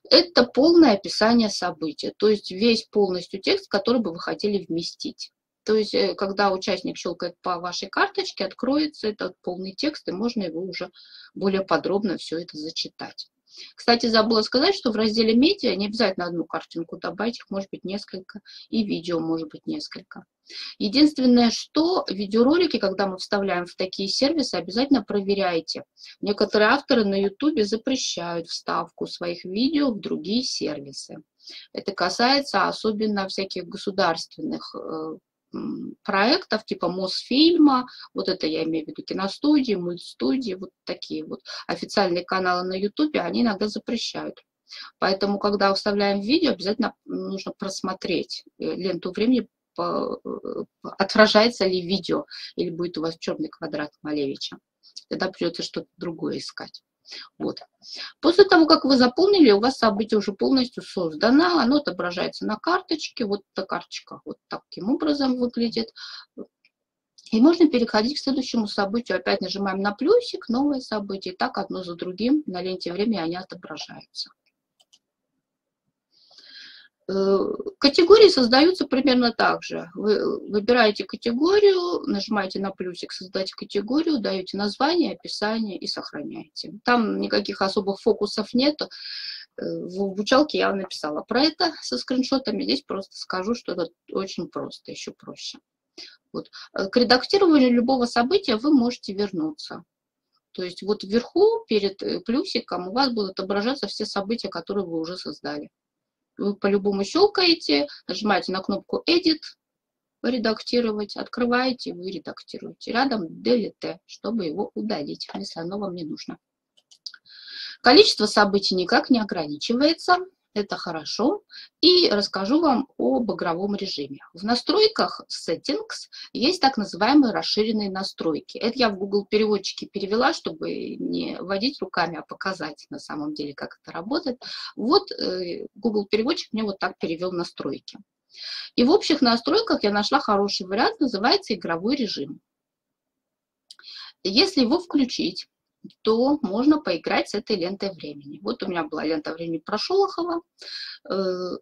[SPEAKER 1] Это полное описание события, то есть весь полностью текст, который бы вы хотели вместить. То есть, э, когда участник щелкает по вашей карточке, откроется этот полный текст, и можно его уже более подробно все это зачитать. Кстати, забыла сказать, что в разделе «Медиа» не обязательно одну картинку добавить, их может быть несколько, и видео может быть несколько. Единственное, что видеоролики, когда мы вставляем в такие сервисы, обязательно проверяйте. Некоторые авторы на YouTube запрещают вставку своих видео в другие сервисы. Это касается особенно всяких государственных э, проектов типа Мосфильма, вот это я имею в виду киностудии, мультстудии, вот такие вот официальные каналы на Ютубе, они иногда запрещают. Поэтому, когда вставляем видео, обязательно нужно просмотреть э, ленту времени, э, отражается ли видео, или будет у вас черный квадрат Малевича. Тогда придется что-то другое искать. Вот. После того, как вы заполнили, у вас событие уже полностью создано, оно отображается на карточке, вот эта карточка вот таким образом выглядит. И можно переходить к следующему событию. Опять нажимаем на плюсик, новое событие. Так одно за другим на ленте времени они отображаются. Э, категории создаются примерно так же. Вы выбираете категорию, нажимаете на плюсик «Создать категорию», даете название, описание и сохраняете. Там никаких особых фокусов нету. Э, в обучалке я написала про это со скриншотами. Здесь просто скажу, что это очень просто, еще проще. Вот. Э, к редактированию любого события вы можете вернуться. То есть вот вверху перед плюсиком у вас будут отображаться все события, которые вы уже создали вы по-любому щелкаете, нажимаете на кнопку Edit, редактировать, открываете, вы редактируете. Рядом Delete, чтобы его удалить, если оно вам не нужно. Количество событий никак не ограничивается это хорошо. И расскажу вам об игровом режиме. В настройках Settings есть так называемые расширенные настройки. Это я в Google переводчике перевела, чтобы не водить руками, а показать на самом деле, как это работает. Вот э, Google переводчик мне вот так перевел настройки. И в общих настройках я нашла хороший вариант, называется игровой режим. Если его включить, то можно поиграть с этой лентой времени. Вот у меня была лента времени про Шолохова. Э,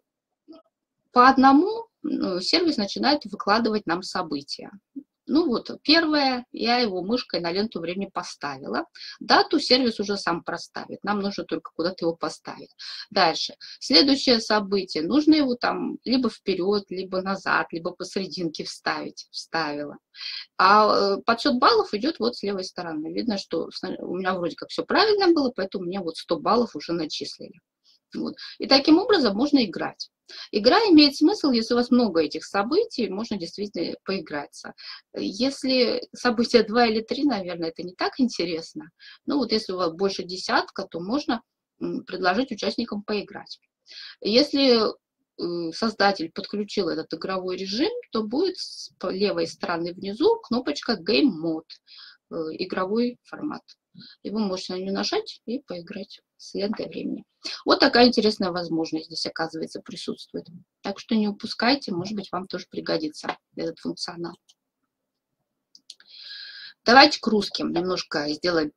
[SPEAKER 1] по одному ну, сервис начинает выкладывать нам события. Ну вот, первое, я его мышкой на ленту времени поставила. Дату сервис уже сам проставит, нам нужно только куда-то его поставить. Дальше, следующее событие, нужно его там либо вперед, либо назад, либо посерединке вставить, вставила. А э, подсчет баллов идет вот с левой стороны. Видно, что у меня вроде как все правильно было, поэтому мне вот 100 баллов уже начислили. Вот. И таким образом можно играть. Игра имеет смысл, если у вас много этих событий, можно действительно поиграться. Если события два или три, наверное, это не так интересно. Ну вот если у вас больше десятка, то можно предложить участникам поиграть. Если создатель подключил этот игровой режим, то будет с левой стороны внизу кнопочка Game Mode, э, игровой формат. И вы можете на нее нажать и поиграть с лентой времени. Вот такая интересная возможность здесь, оказывается, присутствует. Так что не упускайте, может быть, вам тоже пригодится этот функционал. Давайте к русским немножко сделаем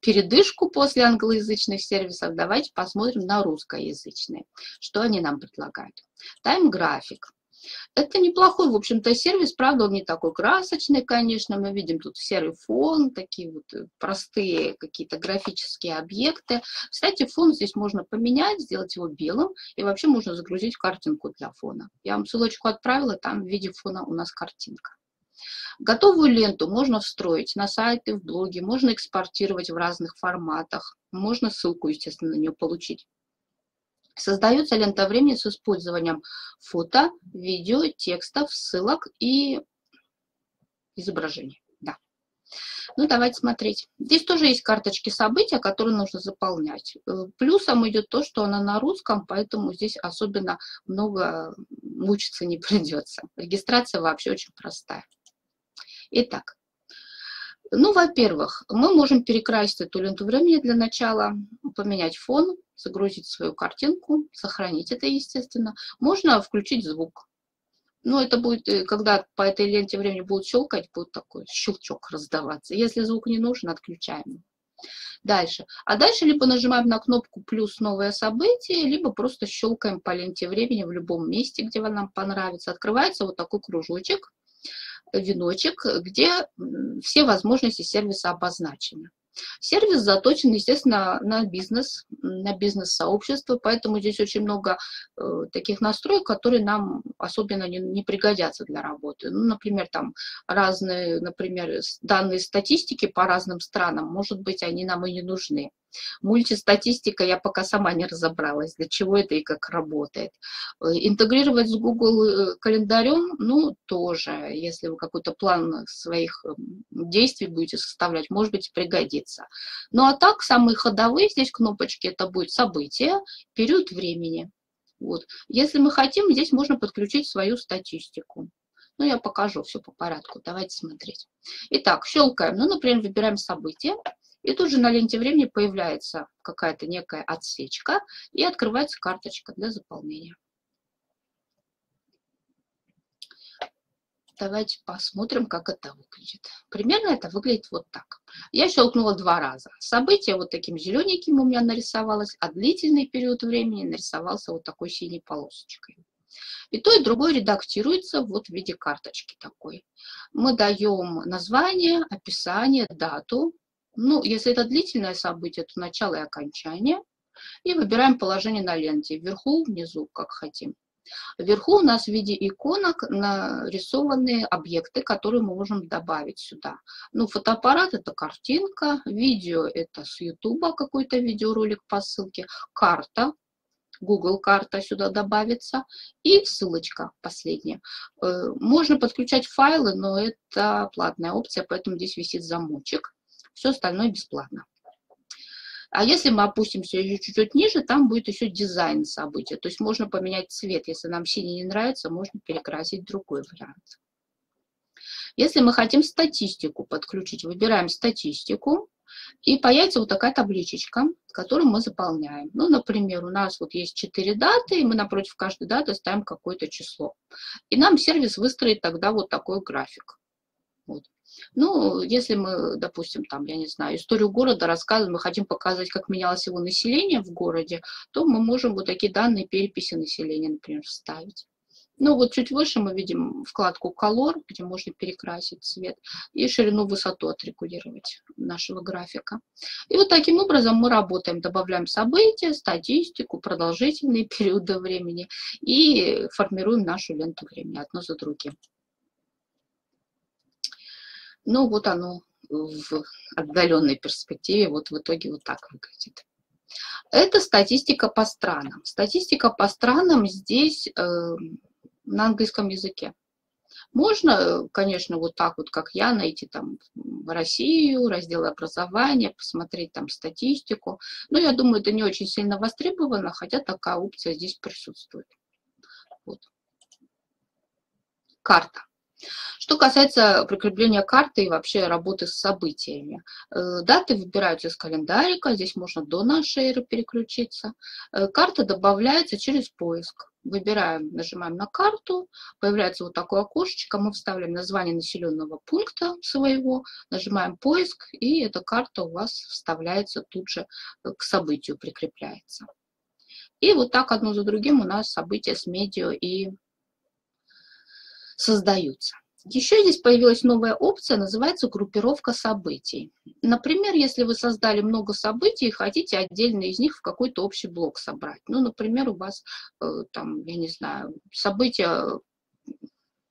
[SPEAKER 1] передышку после англоязычных сервисов. Давайте посмотрим на русскоязычные, что они нам предлагают. Тайм-график. Это неплохой, в общем-то, сервис, правда, он не такой красочный, конечно, мы видим тут серый фон, такие вот э, простые какие-то графические объекты. Кстати, фон здесь можно поменять, сделать его белым, и вообще можно загрузить картинку для фона. Я вам ссылочку отправила, там в виде фона у нас картинка. Готовую ленту можно встроить на сайты, в блоги, можно экспортировать в разных форматах, можно ссылку, естественно, на нее получить. Создается лента времени с использованием фото, видео, текстов, ссылок и изображений. Да. Ну, давайте смотреть. Здесь тоже есть карточки события, которые нужно заполнять. Э, плюсом идет то, что она на русском, поэтому здесь особенно много мучиться не придется. Регистрация вообще очень простая. Итак, ну, во-первых, мы можем перекрасить эту ленту времени для начала, поменять фон, загрузить свою картинку, сохранить это, естественно. Можно включить звук. Ну, это будет, э, когда по этой ленте времени будут щелкать, будет такой щелчок раздаваться. Если звук не нужен, отключаем. Дальше. А дальше либо нажимаем на кнопку «плюс новое событие», либо просто щелкаем по ленте времени в любом месте, где вам нам понравится. Открывается вот такой кружочек, веночек, где все возможности сервиса обозначены. Сервис заточен, естественно, на бизнес, на бизнес-сообщество, поэтому здесь очень много э, таких настроек, которые нам особенно не, не пригодятся для работы. Ну, например, там разные, например, данные статистики по разным странам, может быть, они нам и не нужны. Мультистатистика я пока сама не разобралась, для чего это и как работает. Э, интегрировать с Google э, календарем, ну, тоже, если вы какой-то план своих эм, действий будете составлять, может быть, пригодится. Ну, а так, самые ходовые здесь кнопочки, это будет события, период времени. Вот. Если мы хотим, здесь можно подключить свою статистику. Ну, я покажу все по порядку. Давайте смотреть. Итак, щелкаем. Ну, например, выбираем события. И тут же на ленте времени появляется какая-то некая отсечка и открывается карточка для заполнения. Давайте посмотрим, как это выглядит. Примерно это выглядит вот так. Я щелкнула два раза. Событие вот таким зелененьким у меня нарисовалось, а длительный период времени нарисовался вот такой синей полосочкой. И то, и другое редактируется вот в виде карточки такой. Мы даем название, описание, дату, ну, если это длительное событие, то начало и окончание. И выбираем положение на ленте, вверху, внизу, как хотим. Вверху у нас в виде иконок нарисованы объекты, которые мы можем добавить сюда. Ну, фотоаппарат – это картинка, видео – это с YouTube какой-то видеоролик по ссылке, карта, Google карта сюда добавится и ссылочка последняя. Э, можно подключать файлы, но это платная опция, поэтому здесь висит замочек. Все остальное бесплатно. А если мы опустимся еще чуть-чуть ниже, там будет еще дизайн события. То есть можно поменять цвет. Если нам синий не нравится, можно перекрасить другой вариант. Если мы хотим статистику подключить, выбираем статистику, и появится вот такая табличечка, которую мы заполняем. Ну, например, у нас вот есть 4 даты, и мы напротив каждой даты ставим какое-то число. И нам сервис выстроит тогда вот такой график. Вот. Ну, если мы, допустим, там, я не знаю, историю города рассказываем, мы хотим показать, как менялось его население в городе, то мы можем вот такие данные переписи населения, например, вставить. Ну, вот чуть выше мы видим вкладку Color, где можно перекрасить цвет, и ширину, высоту отрегулировать нашего графика. И вот таким образом мы работаем, добавляем события, статистику, продолжительные периоды времени и формируем нашу ленту времени одно за другим. Ну, вот оно в отдаленной перспективе вот в итоге вот так выглядит. Это статистика по странам. Статистика по странам здесь э, на английском языке. Можно, конечно, вот так вот, как я, найти там Россию, раздел образования, посмотреть там статистику. Но я думаю, это не очень сильно востребовано, хотя такая опция здесь присутствует. Вот. Карта. Что касается прикрепления карты и вообще работы с событиями. Э, даты выбираются из календарика, здесь можно до нашей эры переключиться. Э, карта добавляется через поиск. Выбираем, нажимаем на карту, появляется вот такое окошечко, мы вставляем название населенного пункта своего, нажимаем поиск, и эта карта у вас вставляется тут же э, к событию, прикрепляется. И вот так одно за другим у нас события с медиа и создаются. Еще здесь появилась новая опция, называется группировка событий. Например, если вы создали много событий и хотите отдельно из них в какой-то общий блок собрать. Ну, например, у вас э, там, я не знаю, события,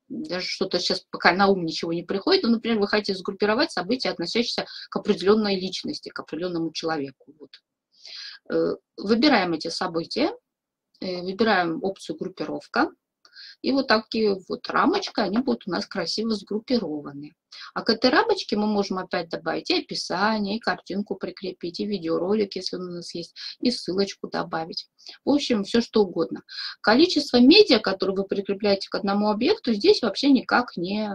[SPEAKER 1] даже что-то сейчас пока на ум ничего не приходит, но, например, вы хотите сгруппировать события, относящиеся к определенной личности, к определенному человеку. Вот. Э, выбираем эти события, э, выбираем опцию группировка, и вот такие вот рамочкой, они будут у нас красиво сгруппированы. А к этой рамочке мы можем опять добавить и описание, и картинку прикрепить, и видеоролик, если он у нас есть, и ссылочку добавить. В общем, все что угодно. Количество медиа, которые вы прикрепляете к одному объекту, здесь вообще никак не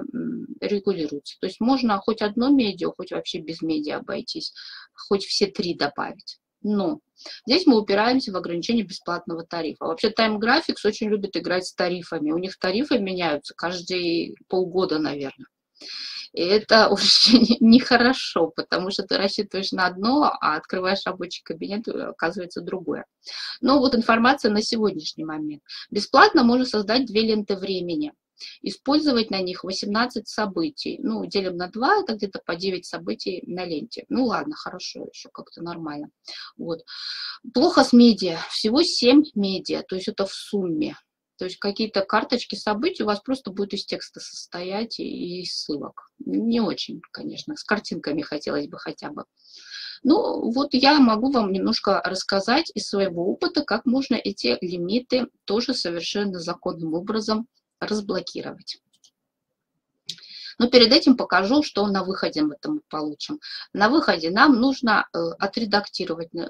[SPEAKER 1] регулируется. То есть можно хоть одно медиа, хоть вообще без медиа обойтись, хоть все три добавить. Но здесь мы упираемся в ограничение бесплатного тарифа. Вообще Time Graphics очень любит играть с тарифами. У них тарифы меняются каждые полгода, наверное. И это очень нехорошо, потому что ты рассчитываешь на одно, а открываешь рабочий кабинет, оказывается другое. Но вот информация на сегодняшний момент. Бесплатно можно создать две ленты времени – использовать на них 18 событий. Ну, делим на 2, это где-то по 9 событий на ленте. Ну, ладно, хорошо, еще как-то нормально. Вот. Плохо с медиа. Всего 7 медиа, то есть это в сумме. То есть какие-то карточки событий у вас просто будут из текста состоять и из ссылок. Не очень, конечно, с картинками хотелось бы хотя бы. Ну, вот я могу вам немножко рассказать из своего опыта, как можно эти лимиты тоже совершенно законным образом разблокировать. Но перед этим покажу, что на выходе мы там получим. На выходе нам нужно э, отредактировать, э,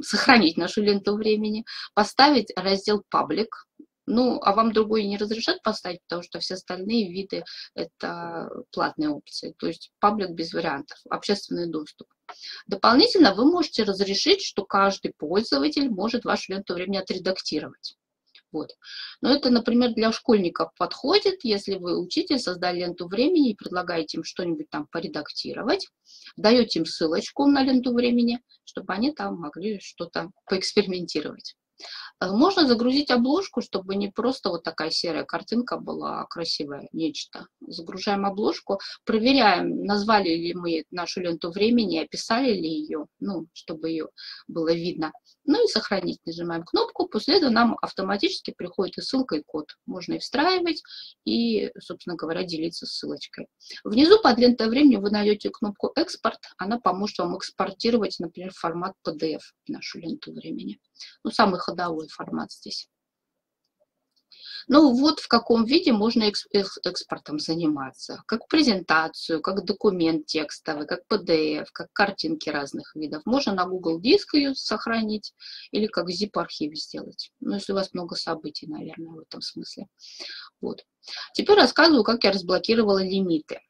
[SPEAKER 1] сохранить нашу ленту времени, поставить раздел «Паблик». Ну, а вам другой не разрешат поставить, потому что все остальные виды – это платные опции. То есть паблик без вариантов, общественный доступ. Дополнительно вы можете разрешить, что каждый пользователь может вашу ленту времени отредактировать. Вот. Но это, например, для школьников подходит, если вы учитель, создали ленту времени и предлагаете им что-нибудь там поредактировать, даете им ссылочку на ленту времени, чтобы они там могли что-то поэкспериментировать. Э, можно загрузить обложку, чтобы не просто вот такая серая картинка была красивая, нечто. Загружаем обложку, проверяем, назвали ли мы нашу ленту времени, описали ли ее, ну, чтобы ее было видно. Ну и сохранить. Нажимаем кнопку, после этого нам автоматически приходит и ссылка, и код. Можно и встраивать, и, собственно говоря, делиться ссылочкой. Внизу под лентой времени вы найдете кнопку «Экспорт». Она поможет вам экспортировать, например, формат PDF нашу ленту времени. Ну, самый ходовой формат здесь. Ну вот в каком виде можно экспортом заниматься. Как презентацию, как документ текстовый, как PDF, как картинки разных видов. Можно на Google Диск ее сохранить или как zip-архив сделать. Ну, если у вас много событий, наверное, в этом смысле. Вот. Теперь рассказываю, как я разблокировала лимиты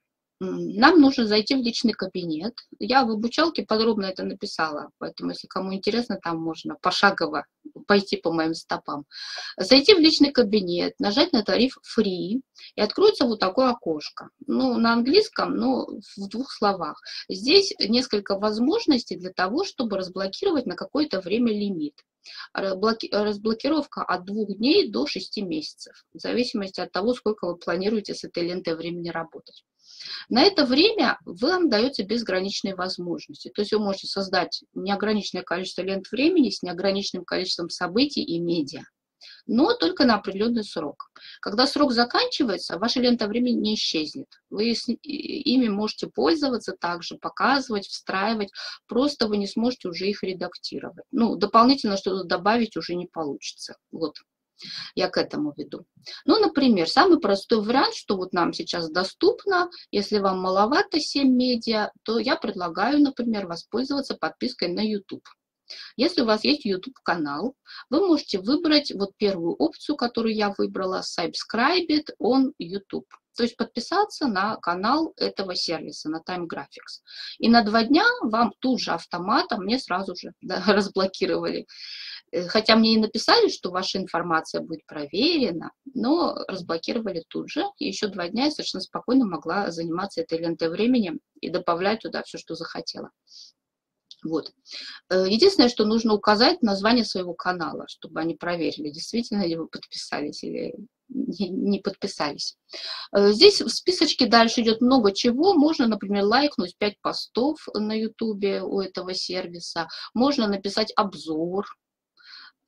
[SPEAKER 1] нам нужно зайти в личный кабинет. Я в обучалке подробно это написала, поэтому, если кому интересно, там можно пошагово пойти по моим стопам. Зайти в личный кабинет, нажать на тариф Free, и откроется вот такое окошко. Ну, на английском, но в двух словах. Здесь несколько возможностей для того, чтобы разблокировать на какое-то время лимит. Разблокировка от двух дней до шести месяцев, в зависимости от того, сколько вы планируете с этой лентой времени работать. На это время вам дается безграничные возможности. То есть вы можете создать неограниченное количество лент времени с неограниченным количеством событий и медиа но только на определенный срок. Когда срок заканчивается, ваша лента времени не исчезнет. Вы ими можете пользоваться также, показывать, встраивать, просто вы не сможете уже их редактировать. Ну, дополнительно что-то добавить уже не получится. Вот. Я к этому веду. Ну, например, самый простой вариант, что вот нам сейчас доступно, если вам маловато 7 медиа, то я предлагаю, например, воспользоваться подпиской на YouTube. Если у вас есть YouTube-канал, вы можете выбрать вот первую опцию, которую я выбрала, Subscribe on YouTube. То есть подписаться на канал этого сервиса, на Time Graphics. И на два дня вам тут же автоматом, мне сразу же да, разблокировали. Э, хотя мне и написали, что ваша информация будет проверена, но разблокировали тут же. И еще два дня я совершенно спокойно могла заниматься этой лентой времени и добавлять туда все, что захотела. Вот. Э, единственное, что нужно указать название своего канала, чтобы они проверили, действительно ли вы подписались или не подписались. Э, здесь в списочке дальше идет много чего. Можно, например, лайкнуть 5 постов на YouTube у этого сервиса. Можно написать обзор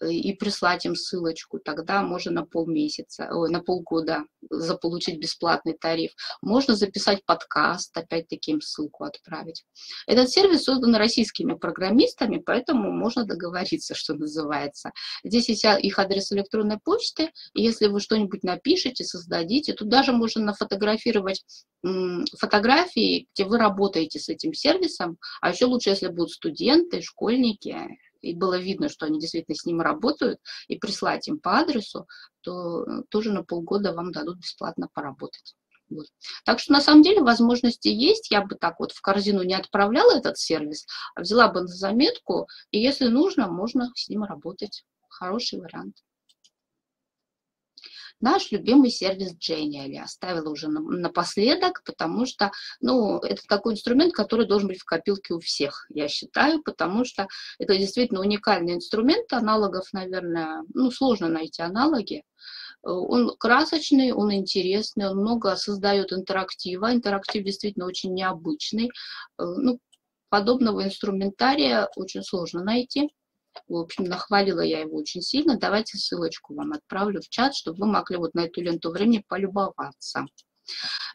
[SPEAKER 1] и прислать им ссылочку, тогда можно на полмесяца, ой, на полгода заполучить бесплатный тариф. Можно записать подкаст, опять-таки им ссылку отправить. Этот сервис создан российскими программистами, поэтому можно договориться, что называется. Здесь есть их адрес электронной почты, и если вы что-нибудь напишете, создадите, тут даже можно нафотографировать фотографии, где вы работаете с этим сервисом, а еще лучше, если будут студенты, школьники, и было видно, что они действительно с ним работают, и прислать им по адресу, то э, тоже на полгода вам дадут бесплатно поработать. Вот. Так что на самом деле возможности есть. Я бы так вот в корзину не отправляла этот сервис, а взяла бы на заметку, и если нужно, можно с ним работать. Хороший вариант. Наш любимый сервис Genially оставила уже напоследок, потому что, ну, это такой инструмент, который должен быть в копилке у всех, я считаю, потому что это действительно уникальный инструмент, аналогов, наверное, ну, сложно найти аналоги. Он красочный, он интересный, он много создает интерактива. Интерактив действительно очень необычный. Э, ну, подобного инструментария очень сложно найти. В общем, нахвалила я его очень сильно. Давайте ссылочку вам отправлю в чат, чтобы вы могли вот на эту ленту времени полюбоваться.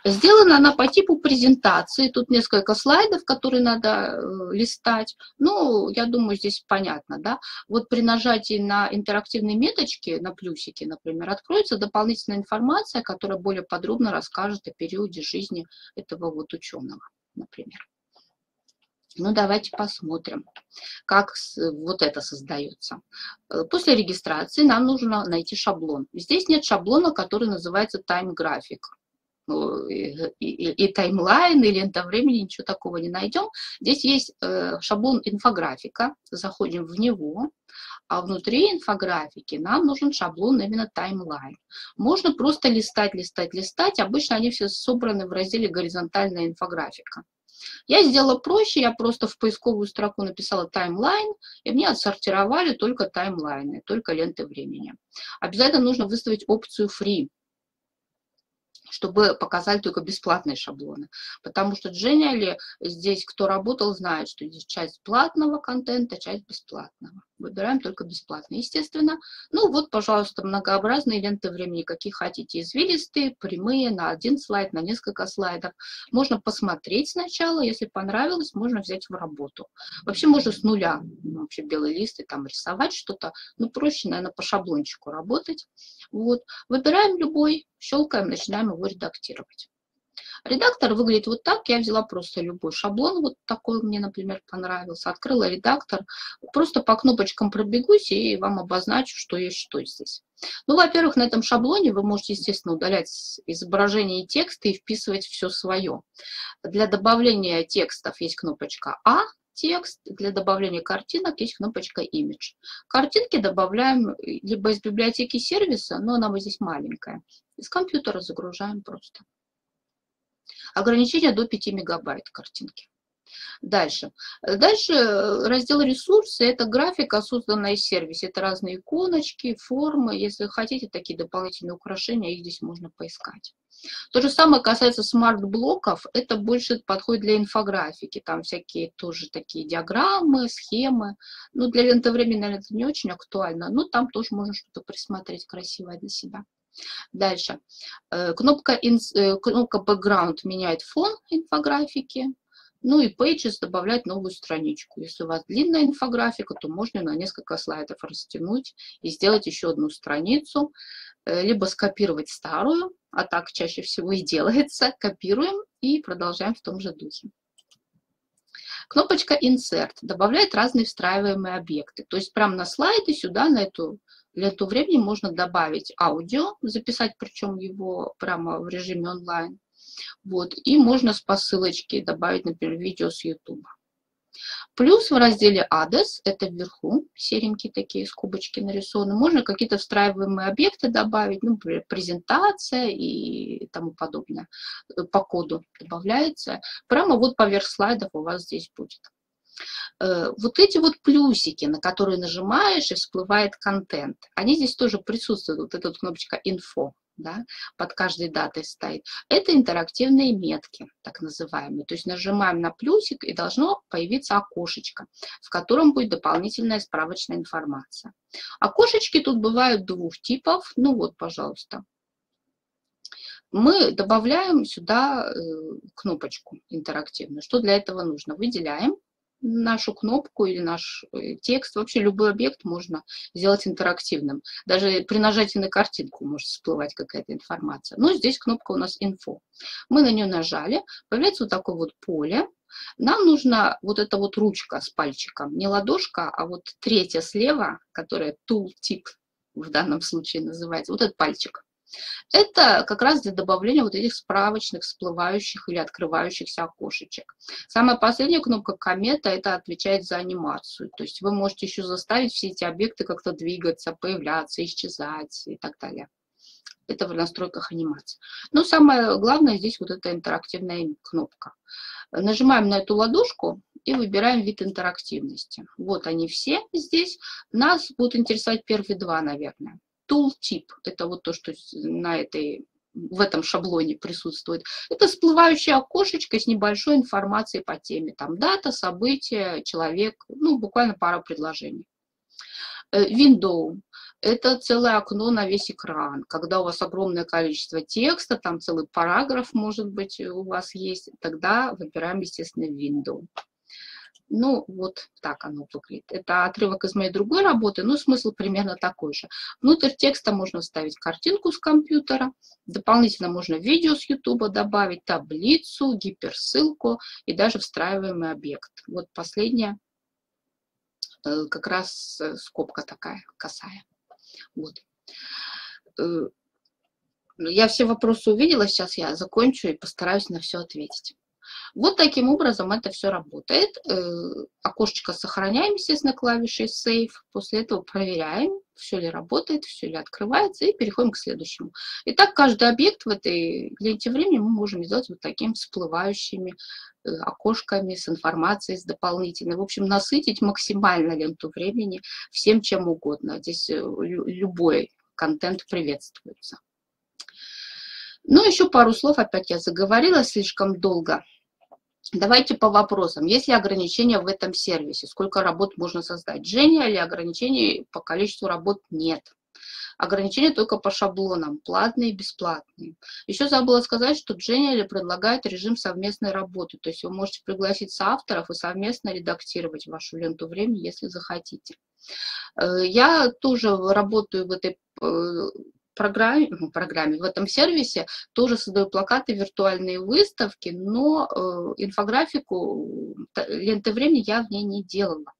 [SPEAKER 1] Сделана она по типу презентации. Тут несколько слайдов, которые надо э, листать. Ну, я думаю, здесь понятно, да. Вот при нажатии на интерактивные меточки, на плюсики, например, откроется дополнительная информация, которая более подробно расскажет о периоде жизни этого вот ученого, например. Ну, давайте посмотрим, как вот это создается. Э, после регистрации нам нужно найти шаблон. Здесь нет шаблона, который называется тайм-график. Ну, и, и, и timeline, и лента времени, ничего такого не найдем. Здесь есть э, шаблон инфографика, заходим в него, а внутри инфографики нам нужен шаблон именно timeline. Можно просто листать, листать, листать. Обычно они все собраны в разделе «Горизонтальная инфографика». Я сделала проще, я просто в поисковую строку написала таймлайн, и мне отсортировали только таймлайны, только ленты времени. Обязательно нужно выставить опцию free, чтобы показали только бесплатные шаблоны. Потому что Genially здесь, кто работал, знает, что здесь часть платного контента, часть бесплатного. Выбираем только бесплатно, естественно. Ну вот, пожалуйста, многообразные ленты времени, какие хотите. Извилистые, прямые, на один слайд, на несколько слайдов. Можно посмотреть сначала, если понравилось, можно взять в работу. Вообще можно с нуля, ну, вообще белый лист и там рисовать что-то. Ну, проще, наверное, по шаблончику работать. Вот. Выбираем любой, щелкаем, начинаем его редактировать. Редактор выглядит вот так. Я взяла просто любой шаблон, вот такой мне, например, понравился. Открыла редактор. Просто по кнопочкам пробегусь и вам обозначу, что есть что здесь. Ну, во-первых, на этом шаблоне вы можете, естественно, удалять изображение и тексты и вписывать все свое. Для добавления текстов есть кнопочка А, текст, для добавления картинок есть кнопочка Image. Картинки добавляем либо из библиотеки сервиса, но она вот здесь маленькая, из компьютера загружаем просто. Ограничение до 5 мегабайт картинки. Дальше. Дальше э, раздел ресурсы – это графика, созданная из сервиса. Это разные иконочки, формы. Если хотите такие дополнительные украшения, их здесь можно поискать. То же самое касается смарт-блоков. Это больше подходит для инфографики. Там всякие тоже такие диаграммы, схемы. Ну, для ленты наверное, это не очень актуально, но там тоже можно что-то присмотреть красивое для себя. Дальше. Э, кнопка, э, кнопка Background меняет фон инфографики. Ну и Pages добавляет новую страничку. Если у вас длинная инфографика, то можно на несколько слайдов растянуть и сделать еще одну страницу. Э, либо скопировать старую, а так чаще всего и делается. Копируем и продолжаем в том же духе. Кнопочка Insert добавляет разные встраиваемые объекты. То есть прямо на слайде сюда, на эту для этого времени можно добавить аудио, записать причем его прямо в режиме онлайн. Вот. И можно с посылочки добавить, например, видео с YouTube. Плюс в разделе адрес, это вверху, серенькие такие скобочки нарисованы, можно какие-то встраиваемые объекты добавить, ну, например, презентация и тому подобное. По коду добавляется. Прямо вот поверх слайдов у вас здесь будет. Э, вот эти вот плюсики, на которые нажимаешь, и всплывает контент, они здесь тоже присутствуют. Вот эта вот кнопочка «Инфо» да, под каждой датой стоит. Это интерактивные метки, так называемые. То есть нажимаем на плюсик, и должно появиться окошечко, в котором будет дополнительная справочная информация. Окошечки тут бывают двух типов. Ну вот, пожалуйста. Мы добавляем сюда э, кнопочку интерактивную. Что для этого нужно? Выделяем нашу кнопку или наш э, текст, вообще любой объект можно сделать интерактивным. Даже при нажатии на картинку может всплывать какая-то информация. Но здесь кнопка у нас «Инфо». Мы на нее нажали, появляется вот такое вот поле. Нам нужна вот эта вот ручка с пальчиком, не ладошка, а вот третья слева, которая tool-tip в данном случае называется, вот этот пальчик. Это как раз для добавления вот этих справочных, всплывающих или открывающихся окошечек. Самая последняя кнопка комета, это отвечает за анимацию. То есть вы можете еще заставить все эти объекты как-то двигаться, появляться, исчезать и так далее. Это в настройках анимации. Но самое главное здесь вот эта интерактивная кнопка. Нажимаем на эту ладошку и выбираем вид интерактивности. Вот они все здесь. Нас будут интересовать первые два, наверное. Tooltip – это вот то, что на этой в этом шаблоне присутствует. Это всплывающее окошечко с небольшой информацией по теме. Там дата, событие, человек, ну, буквально пара предложений. Э, Window – это целое окно на весь экран. Когда у вас огромное количество текста, там целый параграф, может быть, у вас есть, тогда выбираем, естественно, Window. Ну, вот так оно выглядит. Это отрывок из моей другой работы, но смысл примерно такой же. Внутрь текста можно вставить картинку с компьютера, дополнительно можно видео с YouTube добавить, таблицу, гиперссылку и даже встраиваемый объект. Вот последняя Э, как раз э, скобка такая косая. Вот. Э, я все вопросы увидела, сейчас я закончу и постараюсь на все ответить. Вот таким образом это все работает. Окошечко сохраняем, естественно, клавишей Save. После этого проверяем, все ли работает, все ли открывается, и переходим к следующему. Итак, каждый объект в этой ленте времени мы можем сделать вот такими всплывающими э, окошками с информацией, с дополнительной. В общем, насытить максимально ленту времени всем чем угодно. Здесь э, любой контент приветствуется. Ну, еще пару слов, опять я заговорила слишком долго. Давайте по вопросам. Есть ли ограничения в этом сервисе? Сколько работ можно создать? Женя или ограничений по количеству работ нет? Ограничения только по шаблонам, платные и бесплатные. Еще забыла сказать, что Genial предлагает режим совместной работы. То есть вы можете пригласить соавторов и совместно редактировать вашу ленту времени, если захотите. Э, я тоже работаю в этой э, программе, ну, программе, в этом сервисе тоже создаю плакаты, виртуальные выставки, но э, инфографику ленты времени я в ней не делала.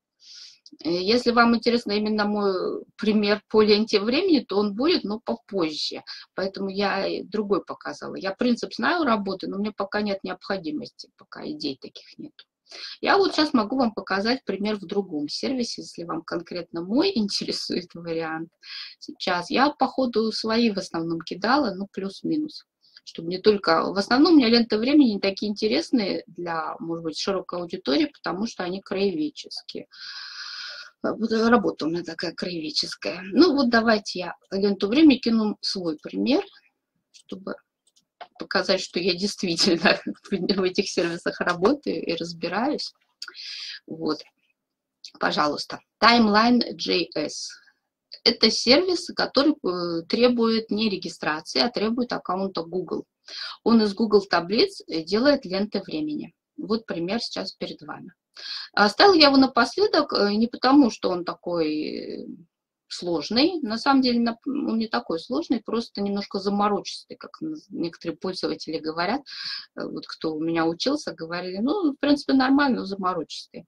[SPEAKER 1] Э, если вам интересно именно мой пример по ленте времени, то он будет, но попозже. Поэтому я другой показала. Я принцип знаю работы, но мне пока нет необходимости, пока идей таких нет. Я вот сейчас могу вам показать пример в другом сервисе, если вам конкретно мой интересует вариант. Сейчас я по ходу свои в основном кидала, ну плюс-минус чтобы не только... В основном у меня ленты времени не такие интересные для, может быть, широкой аудитории, потому что они краеведческие. Работа у меня такая краеведческая. Ну вот давайте я ленту времени кину свой пример, чтобы показать, что я действительно в этих сервисах работаю и разбираюсь. Вот. Пожалуйста. Timeline.js. Это сервис, который э, требует не регистрации, а требует аккаунта Google. Он из Google таблиц э, делает ленты времени. Вот пример сейчас перед вами. Оставил я его напоследок э, не потому, что он такой сложный. На самом деле он не такой сложный, просто немножко заморочистый, как некоторые пользователи говорят. Э, вот кто у меня учился, говорили, ну, в принципе, нормально, но заморочистый.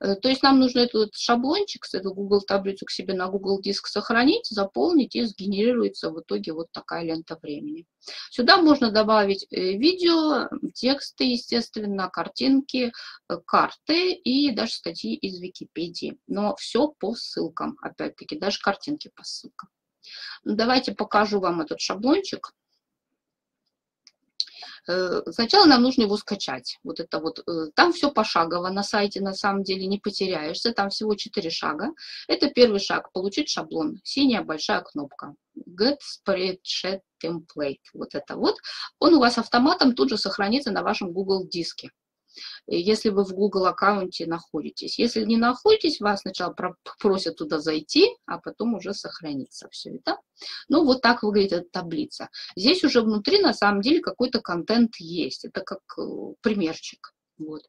[SPEAKER 1] Э, то есть нам нужно этот шаблончик, эту Google таблицу к себе на Google диск сохранить, заполнить, и сгенерируется в итоге вот такая лента времени. Сюда можно добавить э, видео, тексты, естественно, картинки, карты и даже статьи из Википедии. Но все по ссылкам, опять-таки, даже картинки по ссылкам. Давайте покажу вам этот шаблончик. Э, сначала нам нужно его скачать. Вот это вот, э, там все пошагово на сайте, на самом деле не потеряешься, там всего 4 шага. Это первый шаг, получить шаблон, синяя большая кнопка. Get Spreadsheet Template, вот это вот. Он у вас автоматом тут же сохранится на вашем Google диске если вы в Google аккаунте находитесь. Если не находитесь, вас сначала просят туда зайти, а потом уже сохранится все это. Ну, вот так выглядит эта таблица. Здесь уже внутри на самом деле какой-то контент есть. Это как э, примерчик. Вот.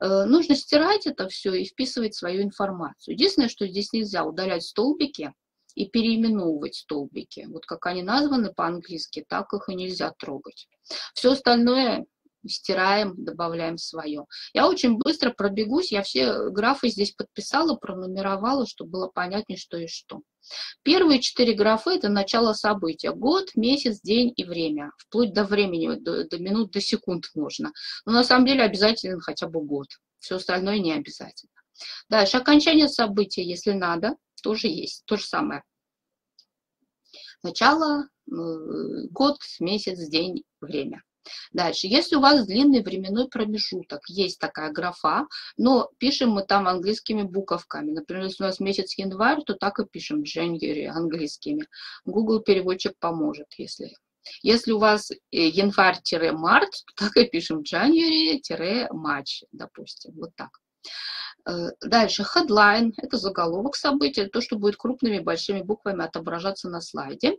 [SPEAKER 1] Э, нужно стирать это все и вписывать свою информацию. Единственное, что здесь нельзя удалять столбики и переименовывать столбики. Вот как они названы по-английски, так их и нельзя трогать. Все остальное стираем, добавляем свое. Я очень быстро пробегусь, я все графы здесь подписала, пронумеровала, чтобы было понятнее, что и что. Первые четыре графы – это начало события. Год, месяц, день и время. Вплоть до времени, до, до минут, до секунд можно. Но на самом деле обязательно хотя бы год. Все остальное не обязательно. Дальше окончание события, если надо, тоже есть. То же самое. Начало, год, месяц, день, время. Дальше, если у вас длинный временной промежуток, есть такая графа, но пишем мы там английскими буковками. Например, если у нас месяц январь, то так и пишем January английскими. Google переводчик поможет, если если у вас э, январь-март, то так и пишем January-матч, допустим, вот так. Э, дальше, headline – это заголовок события, то, что будет крупными большими буквами отображаться на слайде.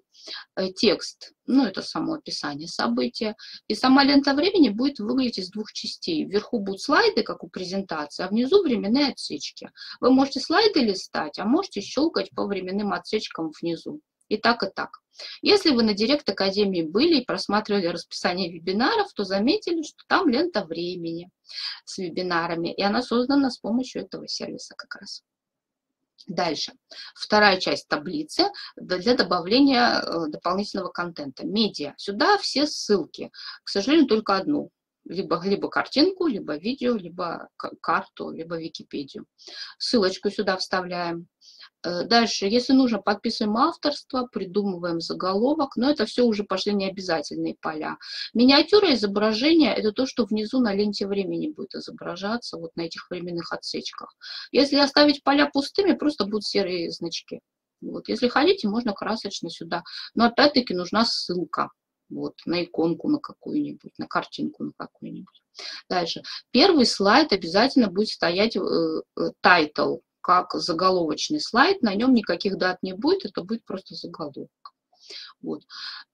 [SPEAKER 1] Э, текст, ну, это само описание события. И сама лента времени будет выглядеть из двух частей. Вверху будут слайды, как у презентации, а внизу временные отсечки. Вы можете слайды листать, а можете щелкать по временным отсечкам внизу. И так, и так. Если вы на Директ Академии были и просматривали расписание вебинаров, то заметили, что там лента времени с вебинарами, и она создана с помощью этого сервиса как раз. Дальше. Вторая часть таблицы для добавления э, дополнительного контента. Медиа. Сюда все ссылки. К сожалению, только одну либо, либо картинку, либо видео, либо карту, либо Википедию. Ссылочку сюда вставляем. Э, дальше, если нужно, подписываем авторство, придумываем заголовок, но это все уже пошли необязательные поля. Миниатюра изображения – это то, что внизу на ленте времени будет изображаться, вот на этих временных отсечках. Если оставить поля пустыми, просто будут серые значки. Вот. Если хотите, можно красочно сюда. Но опять-таки нужна ссылка вот, на иконку на какую-нибудь, на картинку на какую-нибудь. Дальше. Первый слайд обязательно будет стоять э, э, title, как заголовочный слайд, на нем никаких дат не будет, это будет просто заголовок. Вот.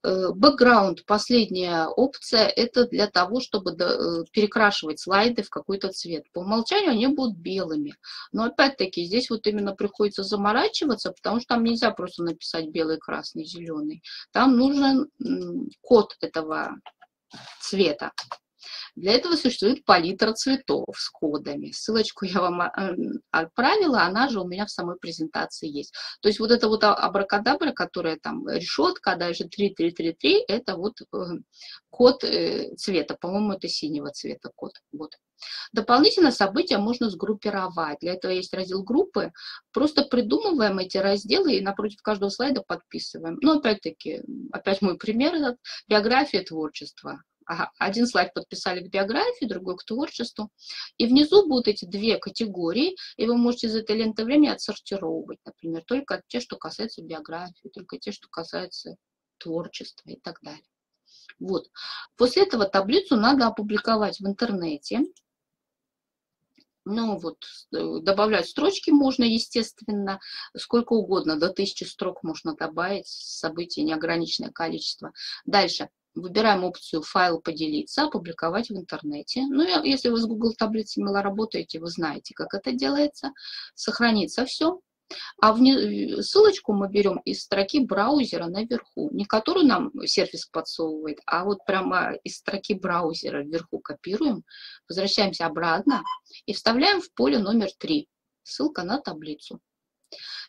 [SPEAKER 1] Бэкграунд, последняя опция, это для того, чтобы э, перекрашивать слайды в какой-то цвет. По умолчанию они будут белыми. Но опять-таки здесь вот именно приходится заморачиваться, потому что там нельзя просто написать белый, красный, зеленый. Там нужен код этого цвета. Для этого существует палитра цветов с кодами. Ссылочку я вам а, отправила, она же у меня в самой презентации есть. То есть вот это вот абракадабра, которая там решетка, а дальше 3333, это вот э, код э, цвета. По-моему, это синего цвета код. Вот. Дополнительно события можно сгруппировать. Для этого есть раздел группы. Просто придумываем эти разделы и напротив каждого слайда подписываем. Но опять-таки, опять мой пример биография творчества. Один слайд подписали к биографии, другой к творчеству. И внизу будут эти две категории, и вы можете из этой ленты времени отсортировать, например, только те, что касаются биографии, только те, что касаются творчества и так далее. Вот. После этого таблицу надо опубликовать в интернете. Ну вот, э, добавлять строчки можно, естественно, сколько угодно, до тысячи строк можно добавить, событий неограниченное количество. Дальше, Выбираем опцию «Файл поделиться», «Опубликовать в интернете». Ну, если вы с Google таблицей мало работаете, вы знаете, как это делается. Сохранится все. А вне, ссылочку мы берем из строки браузера наверху. Не которую нам сервис подсовывает, а вот прямо из строки браузера вверху копируем, возвращаемся обратно и вставляем в поле номер 3. Ссылка на таблицу.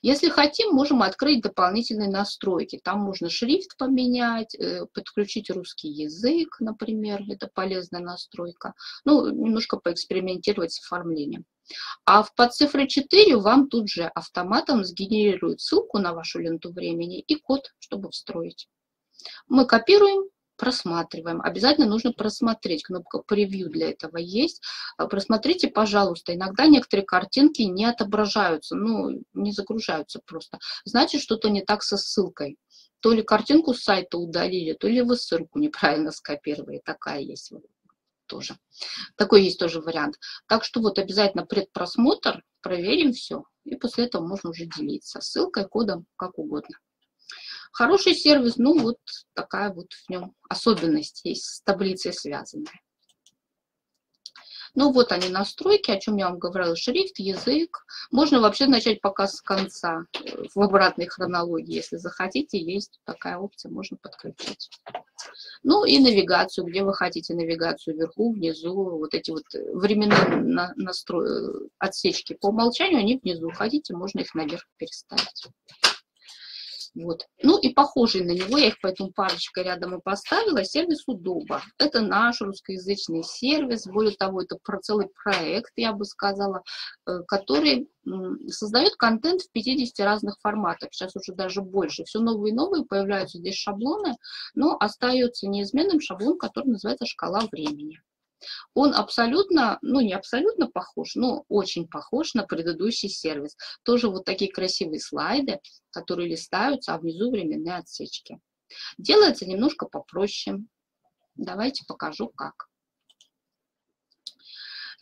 [SPEAKER 1] Если хотим, можем открыть дополнительные настройки. Там можно шрифт поменять, э, подключить русский язык, например, это полезная настройка. Ну, немножко поэкспериментировать с оформлением. А в под цифрой 4 вам тут же автоматом сгенерирует ссылку на вашу ленту времени и код, чтобы встроить. Мы копируем, просматриваем. Обязательно нужно просмотреть. Кнопка превью для этого есть. А, просмотрите, пожалуйста. Иногда некоторые картинки не отображаются, ну, не загружаются просто. Значит, что-то не так со ссылкой. То ли картинку с сайта удалили, то ли вы ссылку неправильно скопировали. Такая есть тоже. Такой есть тоже вариант. Так что вот обязательно предпросмотр, проверим все. И после этого можно уже делиться ссылкой, кодом, как угодно. Хороший сервис, ну вот такая вот в нем особенность есть с таблицей связанная. Ну вот они настройки, о чем я вам говорила, шрифт, язык. Можно вообще начать пока с конца, э, в обратной хронологии, если захотите, есть такая опция, можно подключить. Ну и навигацию, где вы хотите навигацию, вверху, внизу, вот эти вот временные настрой, э, отсечки по умолчанию, они внизу, хотите, можно их наверх переставить. Вот. Ну и похожий на него, я их поэтому парочкой рядом и поставила, сервис Удоба. Это наш русскоязычный сервис, более того, это про целый проект, я бы сказала, э, который создает контент в 50 разных форматах, сейчас уже даже больше. Все новые и новые, появляются здесь шаблоны, но остается неизменным шаблон, который называется «Шкала времени». Он абсолютно, ну не абсолютно похож, но очень похож на предыдущий сервис. Тоже вот такие красивые слайды, которые листаются, а внизу временные отсечки. Делается немножко попроще. Давайте покажу как.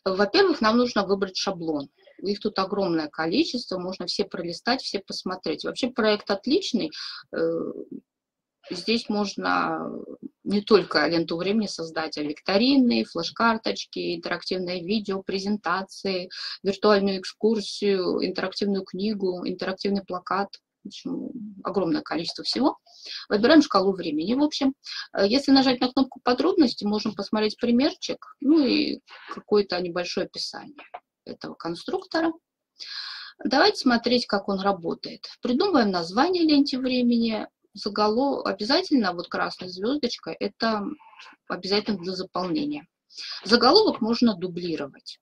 [SPEAKER 1] Во-первых, нам нужно выбрать шаблон. Их тут огромное количество, можно все пролистать, все посмотреть. Вообще проект отличный. Э, здесь можно не только ленту времени создать, а викторины, флеш-карточки, интерактивное видео, презентации, виртуальную экскурсию, интерактивную книгу, интерактивный плакат. В общем, огромное количество всего. Выбираем шкалу времени, в общем. Если нажать на кнопку подробности, можем посмотреть примерчик, ну и какое-то небольшое описание этого конструктора. Давайте смотреть, как он работает. Придумываем название ленте времени, заголовок обязательно, вот красной звездочкой, это обязательно для заполнения. Заголовок можно дублировать.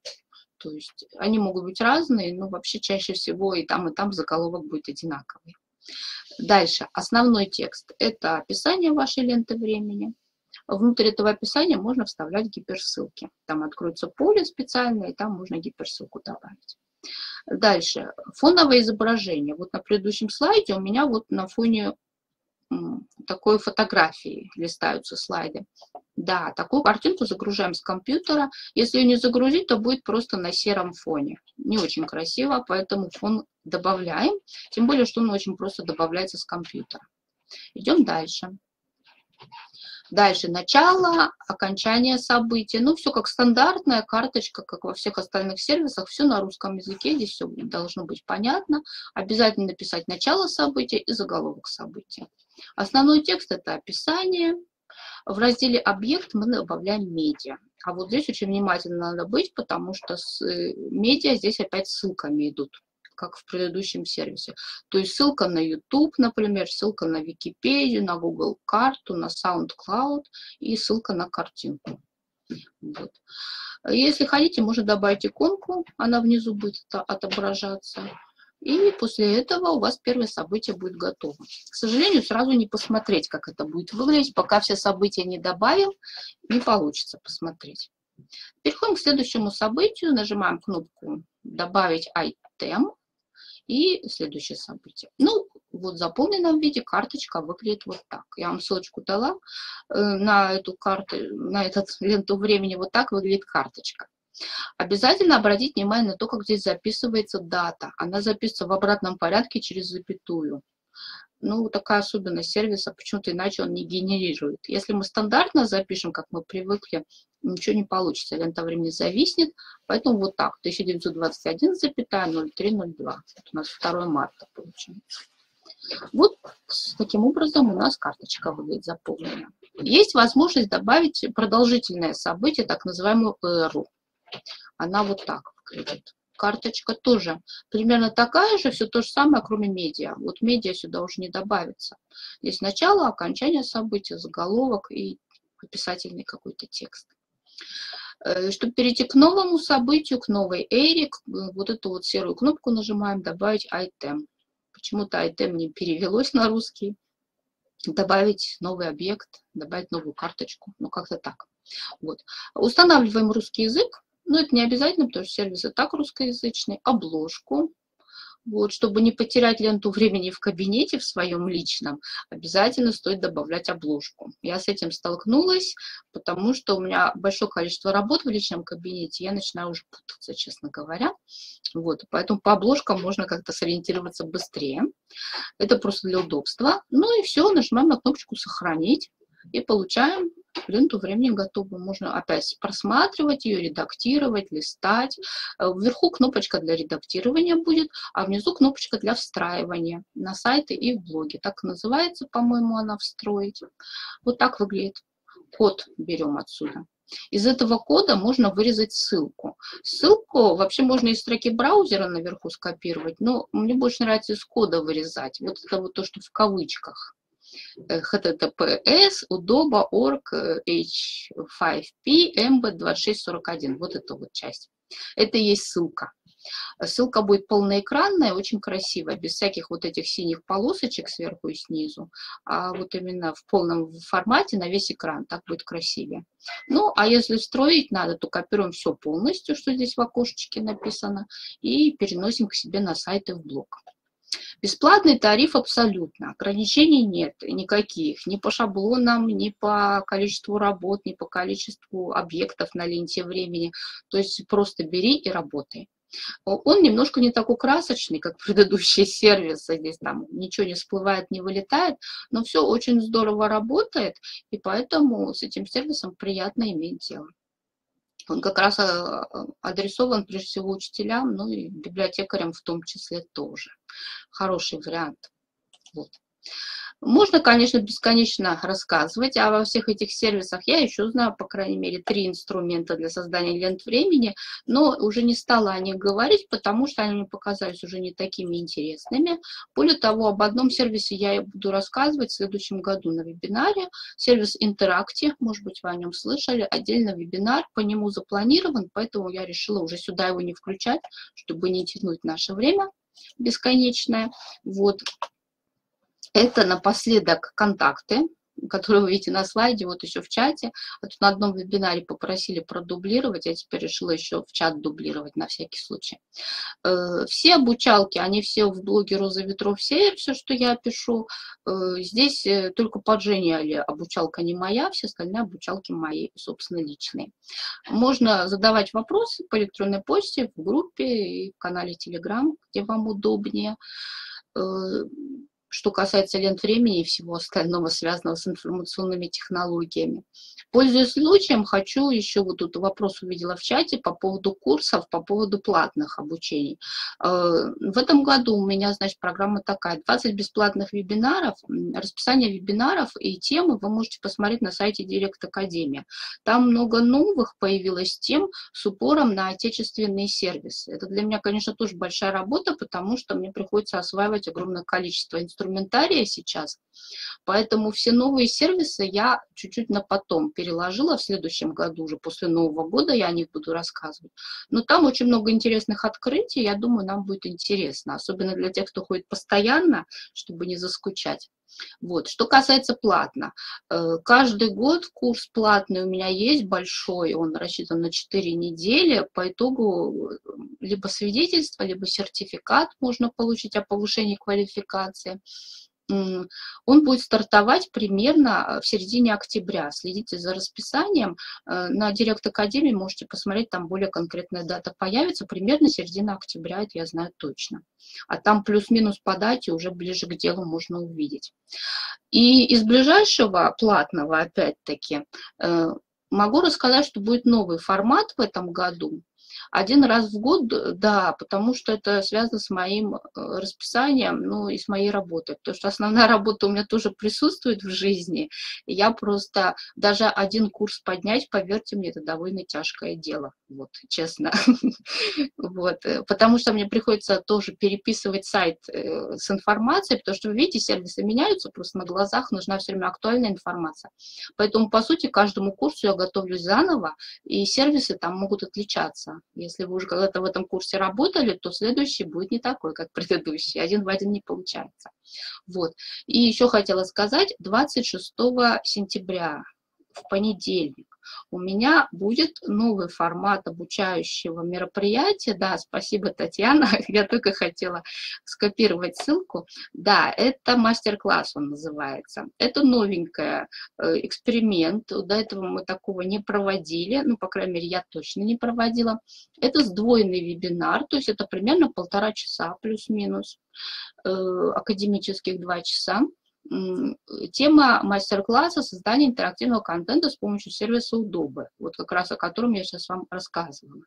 [SPEAKER 1] То есть они могут быть разные, но вообще чаще всего и там, и там заголовок будет одинаковый. Дальше. Основной текст – это описание вашей ленты времени. Внутрь этого описания можно вставлять гиперссылки. Там откроется поле специальное, и там можно гиперссылку добавить. Дальше. Фоновое изображение. Вот на предыдущем слайде у меня вот на фоне такой фотографии листаются слайды. Да, такую картинку загружаем с компьютера. Если ее не загрузить, то будет просто на сером фоне. Не очень красиво, поэтому фон добавляем. Тем более, что он очень просто добавляется с компьютера. Идем дальше. Дальше начало, окончание события. Ну, все как стандартная карточка, как во всех остальных сервисах. Все на русском языке, здесь все должно быть понятно. Обязательно написать начало события и заголовок события. Основной текст – это описание. В разделе «Объект» мы добавляем медиа. А вот здесь очень внимательно надо быть, потому что с э, медиа здесь опять ссылками идут как в предыдущем сервисе. То есть ссылка на YouTube, например, ссылка на Википедию, на Google карту, на SoundCloud и ссылка на картинку. Вот. Если хотите, можно добавить иконку, она внизу будет отображаться. И после этого у вас первое событие будет готово. К сожалению, сразу не посмотреть, как это будет выглядеть. Пока все события не добавим, не получится посмотреть. Переходим к следующему событию. Нажимаем кнопку «Добавить item» и следующее событие. Ну, вот в заполненном виде карточка выглядит вот так. Я вам ссылочку дала э, на эту карту, на этот ленту времени. Вот так выглядит карточка. Обязательно обратить внимание на то, как здесь записывается дата. Она записывается в обратном порядке через запятую. Ну, такая особенность сервиса, почему-то иначе он не генерирует. Если мы стандартно запишем, как мы привыкли, ничего не получится, лента времени зависнет, поэтому вот так, 1921,0302. Вот у нас 2 марта получается. Вот таким образом у нас карточка выглядит заполнена. Есть возможность добавить продолжительное событие, так называемую эру. Она вот так выглядит. Карточка тоже примерно такая же, все то же самое, кроме медиа. Вот медиа сюда уже не добавится. Здесь начало, окончание события, заголовок и описательный какой-то текст. Э, Чтобы перейти к новому событию, к новой эре, вот эту вот серую кнопку нажимаем «Добавить item». Почему-то item не перевелось на русский. Добавить новый объект, добавить новую карточку. Ну, как-то так. Вот. Устанавливаем русский язык. Но это не обязательно, потому что сервис и так русскоязычный. Обложку. Вот, чтобы не потерять ленту времени в кабинете, в своем личном, обязательно стоит добавлять обложку. Я с этим столкнулась, потому что у меня большое количество работ в личном кабинете, я начинаю уже путаться, честно говоря. Вот, поэтому по обложкам можно как-то сориентироваться быстрее. Это просто для удобства. Ну и все, нажимаем на кнопочку «Сохранить» и получаем ленту времени готову. Можно опять просматривать ее, редактировать, листать. Э, вверху кнопочка для редактирования будет, а внизу кнопочка для встраивания на сайты и в блоги. Так называется, по-моему, она «Встроить». Вот так выглядит. Код берем отсюда. Из этого кода можно вырезать ссылку. Ссылку вообще можно из строки браузера наверху скопировать, но мне больше нравится из кода вырезать. Вот это вот то, что в кавычках. Https udoba.org h5p mb2641. Вот эта вот часть. Это и есть ссылка. Ссылка будет полноэкранная, очень красивая, без всяких вот этих синих полосочек сверху и снизу, а вот именно в полном формате на весь экран, так будет красивее. Ну, а если строить надо, то копируем все полностью, что здесь в окошечке написано, и переносим к себе на сайт и в блог. Бесплатный тариф абсолютно, ограничений нет никаких, ни по шаблонам, ни по количеству работ, ни по количеству объектов на ленте времени. То есть просто бери и работай. Он немножко не такой красочный, как предыдущие сервисы, здесь там ничего не всплывает, не вылетает, но все очень здорово работает, и поэтому с этим сервисом приятно иметь дело. Он как раз э, адресован прежде всего учителям, ну и библиотекарям в том числе тоже. Хороший вариант. Вот. Можно, конечно, бесконечно рассказывать, а во всех этих сервисах я еще знаю, по крайней мере, три инструмента для создания лент времени, но уже не стала о них говорить, потому что они мне показались уже не такими интересными. Более того, об одном сервисе я буду рассказывать в следующем году на вебинаре. Сервис Интеракти, может быть, вы о нем слышали, отдельно вебинар по нему запланирован, поэтому я решила уже сюда его не включать, чтобы не тянуть наше время бесконечное. Вот. Это напоследок контакты, которые вы видите на слайде, вот еще в чате. А тут на одном вебинаре попросили продублировать, я теперь решила еще в чат дублировать на всякий случай. Э, все обучалки, они все в блоге Роза Ветров Сеер, все, что я пишу. Э, здесь э, только под Женей обучалка не моя, все остальные обучалки мои, собственно, личные. Можно задавать вопросы по электронной почте в группе и в канале Telegram, где вам удобнее что касается лент времени и всего остального, связанного с информационными технологиями. Пользуясь случаем, хочу еще, вот тут вопрос увидела в чате по поводу курсов, по поводу платных обучений. Э, в этом году у меня, значит, программа такая, 20 бесплатных вебинаров, расписание вебинаров и темы вы можете посмотреть на сайте Директ Академия. Там много новых появилось тем с упором на отечественные сервисы. Это для меня, конечно, тоже большая работа, потому что мне приходится осваивать огромное количество инструментария сейчас, поэтому все новые сервисы я чуть-чуть на потом переложила в следующем году, уже после Нового года я о них буду рассказывать. Но там очень много интересных открытий, я думаю, нам будет интересно, особенно для тех, кто ходит постоянно, чтобы не заскучать. Вот. Что касается платно, э, каждый год курс платный у меня есть большой, он рассчитан на 4 недели, по итогу э, либо свидетельство, либо сертификат можно получить о повышении квалификации он будет стартовать примерно э, в середине октября. Следите за расписанием. Э, на Директ Академии можете посмотреть, там более конкретная дата появится. Примерно середина октября, это я знаю точно. А там плюс-минус по дате уже ближе к делу можно увидеть. И из ближайшего платного, опять-таки, э, могу рассказать, что будет новый формат в этом году. Один раз в год, да, потому что это связано с моим э, расписанием, ну и с моей работой, потому что основная работа у меня тоже присутствует в жизни. Я просто даже один курс поднять, поверьте мне, это довольно тяжкое дело, вот, честно. Вот, э, потому что мне приходится тоже переписывать сайт э, с информацией, потому что, вы видите, сервисы меняются просто на глазах, нужна все время актуальная информация. Поэтому, по сути, каждому курсу я готовлюсь заново, и сервисы там могут отличаться. Если вы уже когда-то в этом курсе работали, то следующий будет не такой, как предыдущий. Один в один не получается. Вот. И еще хотела сказать, 26 сентября в понедельник у меня будет новый формат обучающего мероприятия. Да, спасибо, Татьяна, я только хотела скопировать ссылку. Да, это мастер-класс он называется. Это новенькая э, эксперимент. До этого мы такого не проводили, ну, по крайней мере, я точно не проводила. Это сдвоенный вебинар, то есть это примерно полтора часа плюс-минус, э, академических два часа тема мастер-класса создания интерактивного контента с помощью сервиса Удобы, вот как раз о котором я сейчас вам рассказывала.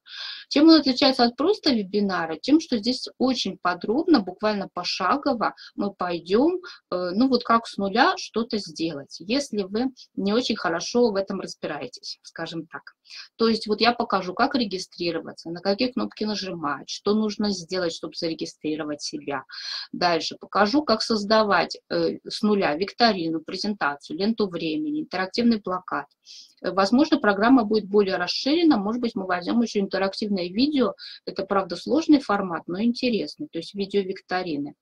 [SPEAKER 1] Чем он отличается от просто вебинара? Тем, что здесь очень подробно, буквально пошагово мы пойдем, э, ну вот как с нуля что-то сделать, если вы не очень хорошо в этом разбираетесь, скажем так. То есть вот я покажу, как регистрироваться, на какие кнопки нажимать, что нужно сделать, чтобы зарегистрировать себя. Дальше покажу, как создавать э, с нуля викторину, презентацию, ленту времени, интерактивный плакат. Э, возможно, программа будет более расширена, может быть, мы возьмем еще интерактивное видео. Это, правда, сложный формат, но интересный, то есть видео-викторины.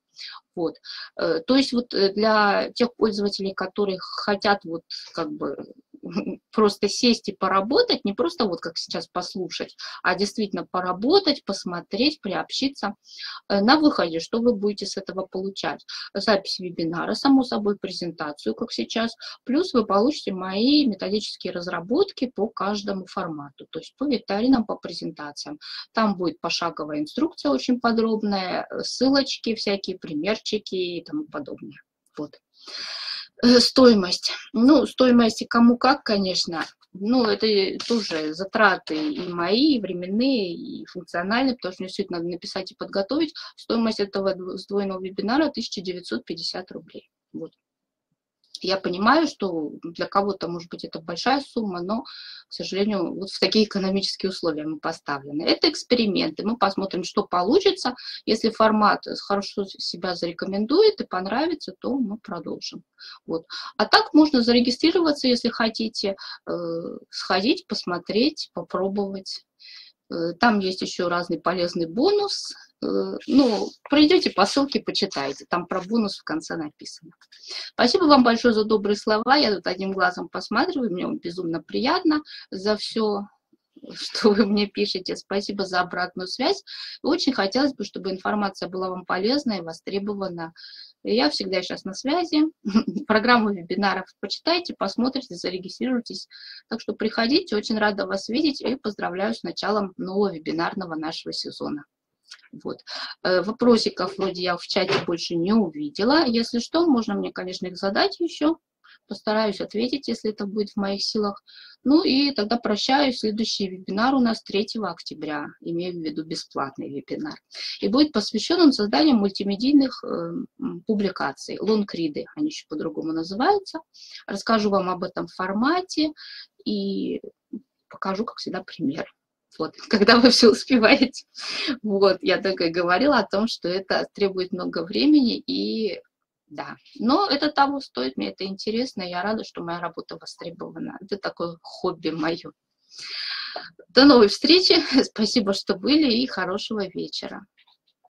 [SPEAKER 1] Вот. Э, то есть вот э, для тех пользователей, которые хотят вот как бы просто сесть и поработать, не просто вот как сейчас послушать, а действительно поработать, посмотреть, приобщиться. Э, на выходе, что вы будете с этого получать? Запись вебинара, само собой, презентацию, как сейчас, плюс вы получите мои методические разработки по каждому формату, то есть по викторинам, по презентациям. Там будет пошаговая инструкция очень подробная, ссылочки, всякие примерчики и тому подобное. Вот. Э, стоимость. Ну, стоимость кому как, конечно. Ну, это тоже затраты и мои, и временные, и функциональные, потому что мне все это надо написать и подготовить. Стоимость этого сдвоенного вебинара 1950 рублей. Вот. Я понимаю, что для кого-то, может быть, это большая сумма, но, к сожалению, вот в такие экономические условия мы поставлены. Это эксперименты. Мы посмотрим, что получится. Если формат хорошо себя зарекомендует и понравится, то мы продолжим. Вот. А так можно зарегистрироваться, если хотите, э, сходить, посмотреть, попробовать. Э, там есть еще разный полезный бонус. Э, ну, пройдете по ссылке, почитайте. Там про бонус в конце написано. Спасибо вам большое за добрые слова. Я тут одним глазом посматриваю. Мне безумно приятно за все что вы мне пишете. Спасибо за обратную связь. Очень хотелось бы, чтобы информация была вам полезна и востребована. Я всегда сейчас на связи. Программу вебинаров почитайте, посмотрите, зарегистрируйтесь. Так что приходите, очень рада вас видеть и поздравляю с началом нового вебинарного нашего сезона. Вот. Э, вопросиков вроде я в чате больше не увидела. Если что, можно мне, конечно, их задать еще постараюсь ответить, если это будет в моих силах. Ну и тогда прощаюсь. Следующий вебинар у нас 3 октября, имею в виду бесплатный вебинар. И будет посвящен он созданию мультимедийных э, публикаций, лонгриды, они еще по-другому называются. Расскажу вам об этом формате и покажу, как всегда, пример. Вот, когда вы все успеваете. Вот, я только и говорила о том, что это требует много времени и да. Но это того стоит, мне это интересно, я рада, что моя работа востребована. Это такое хобби мое. До новой встречи, спасибо, что были, и хорошего вечера.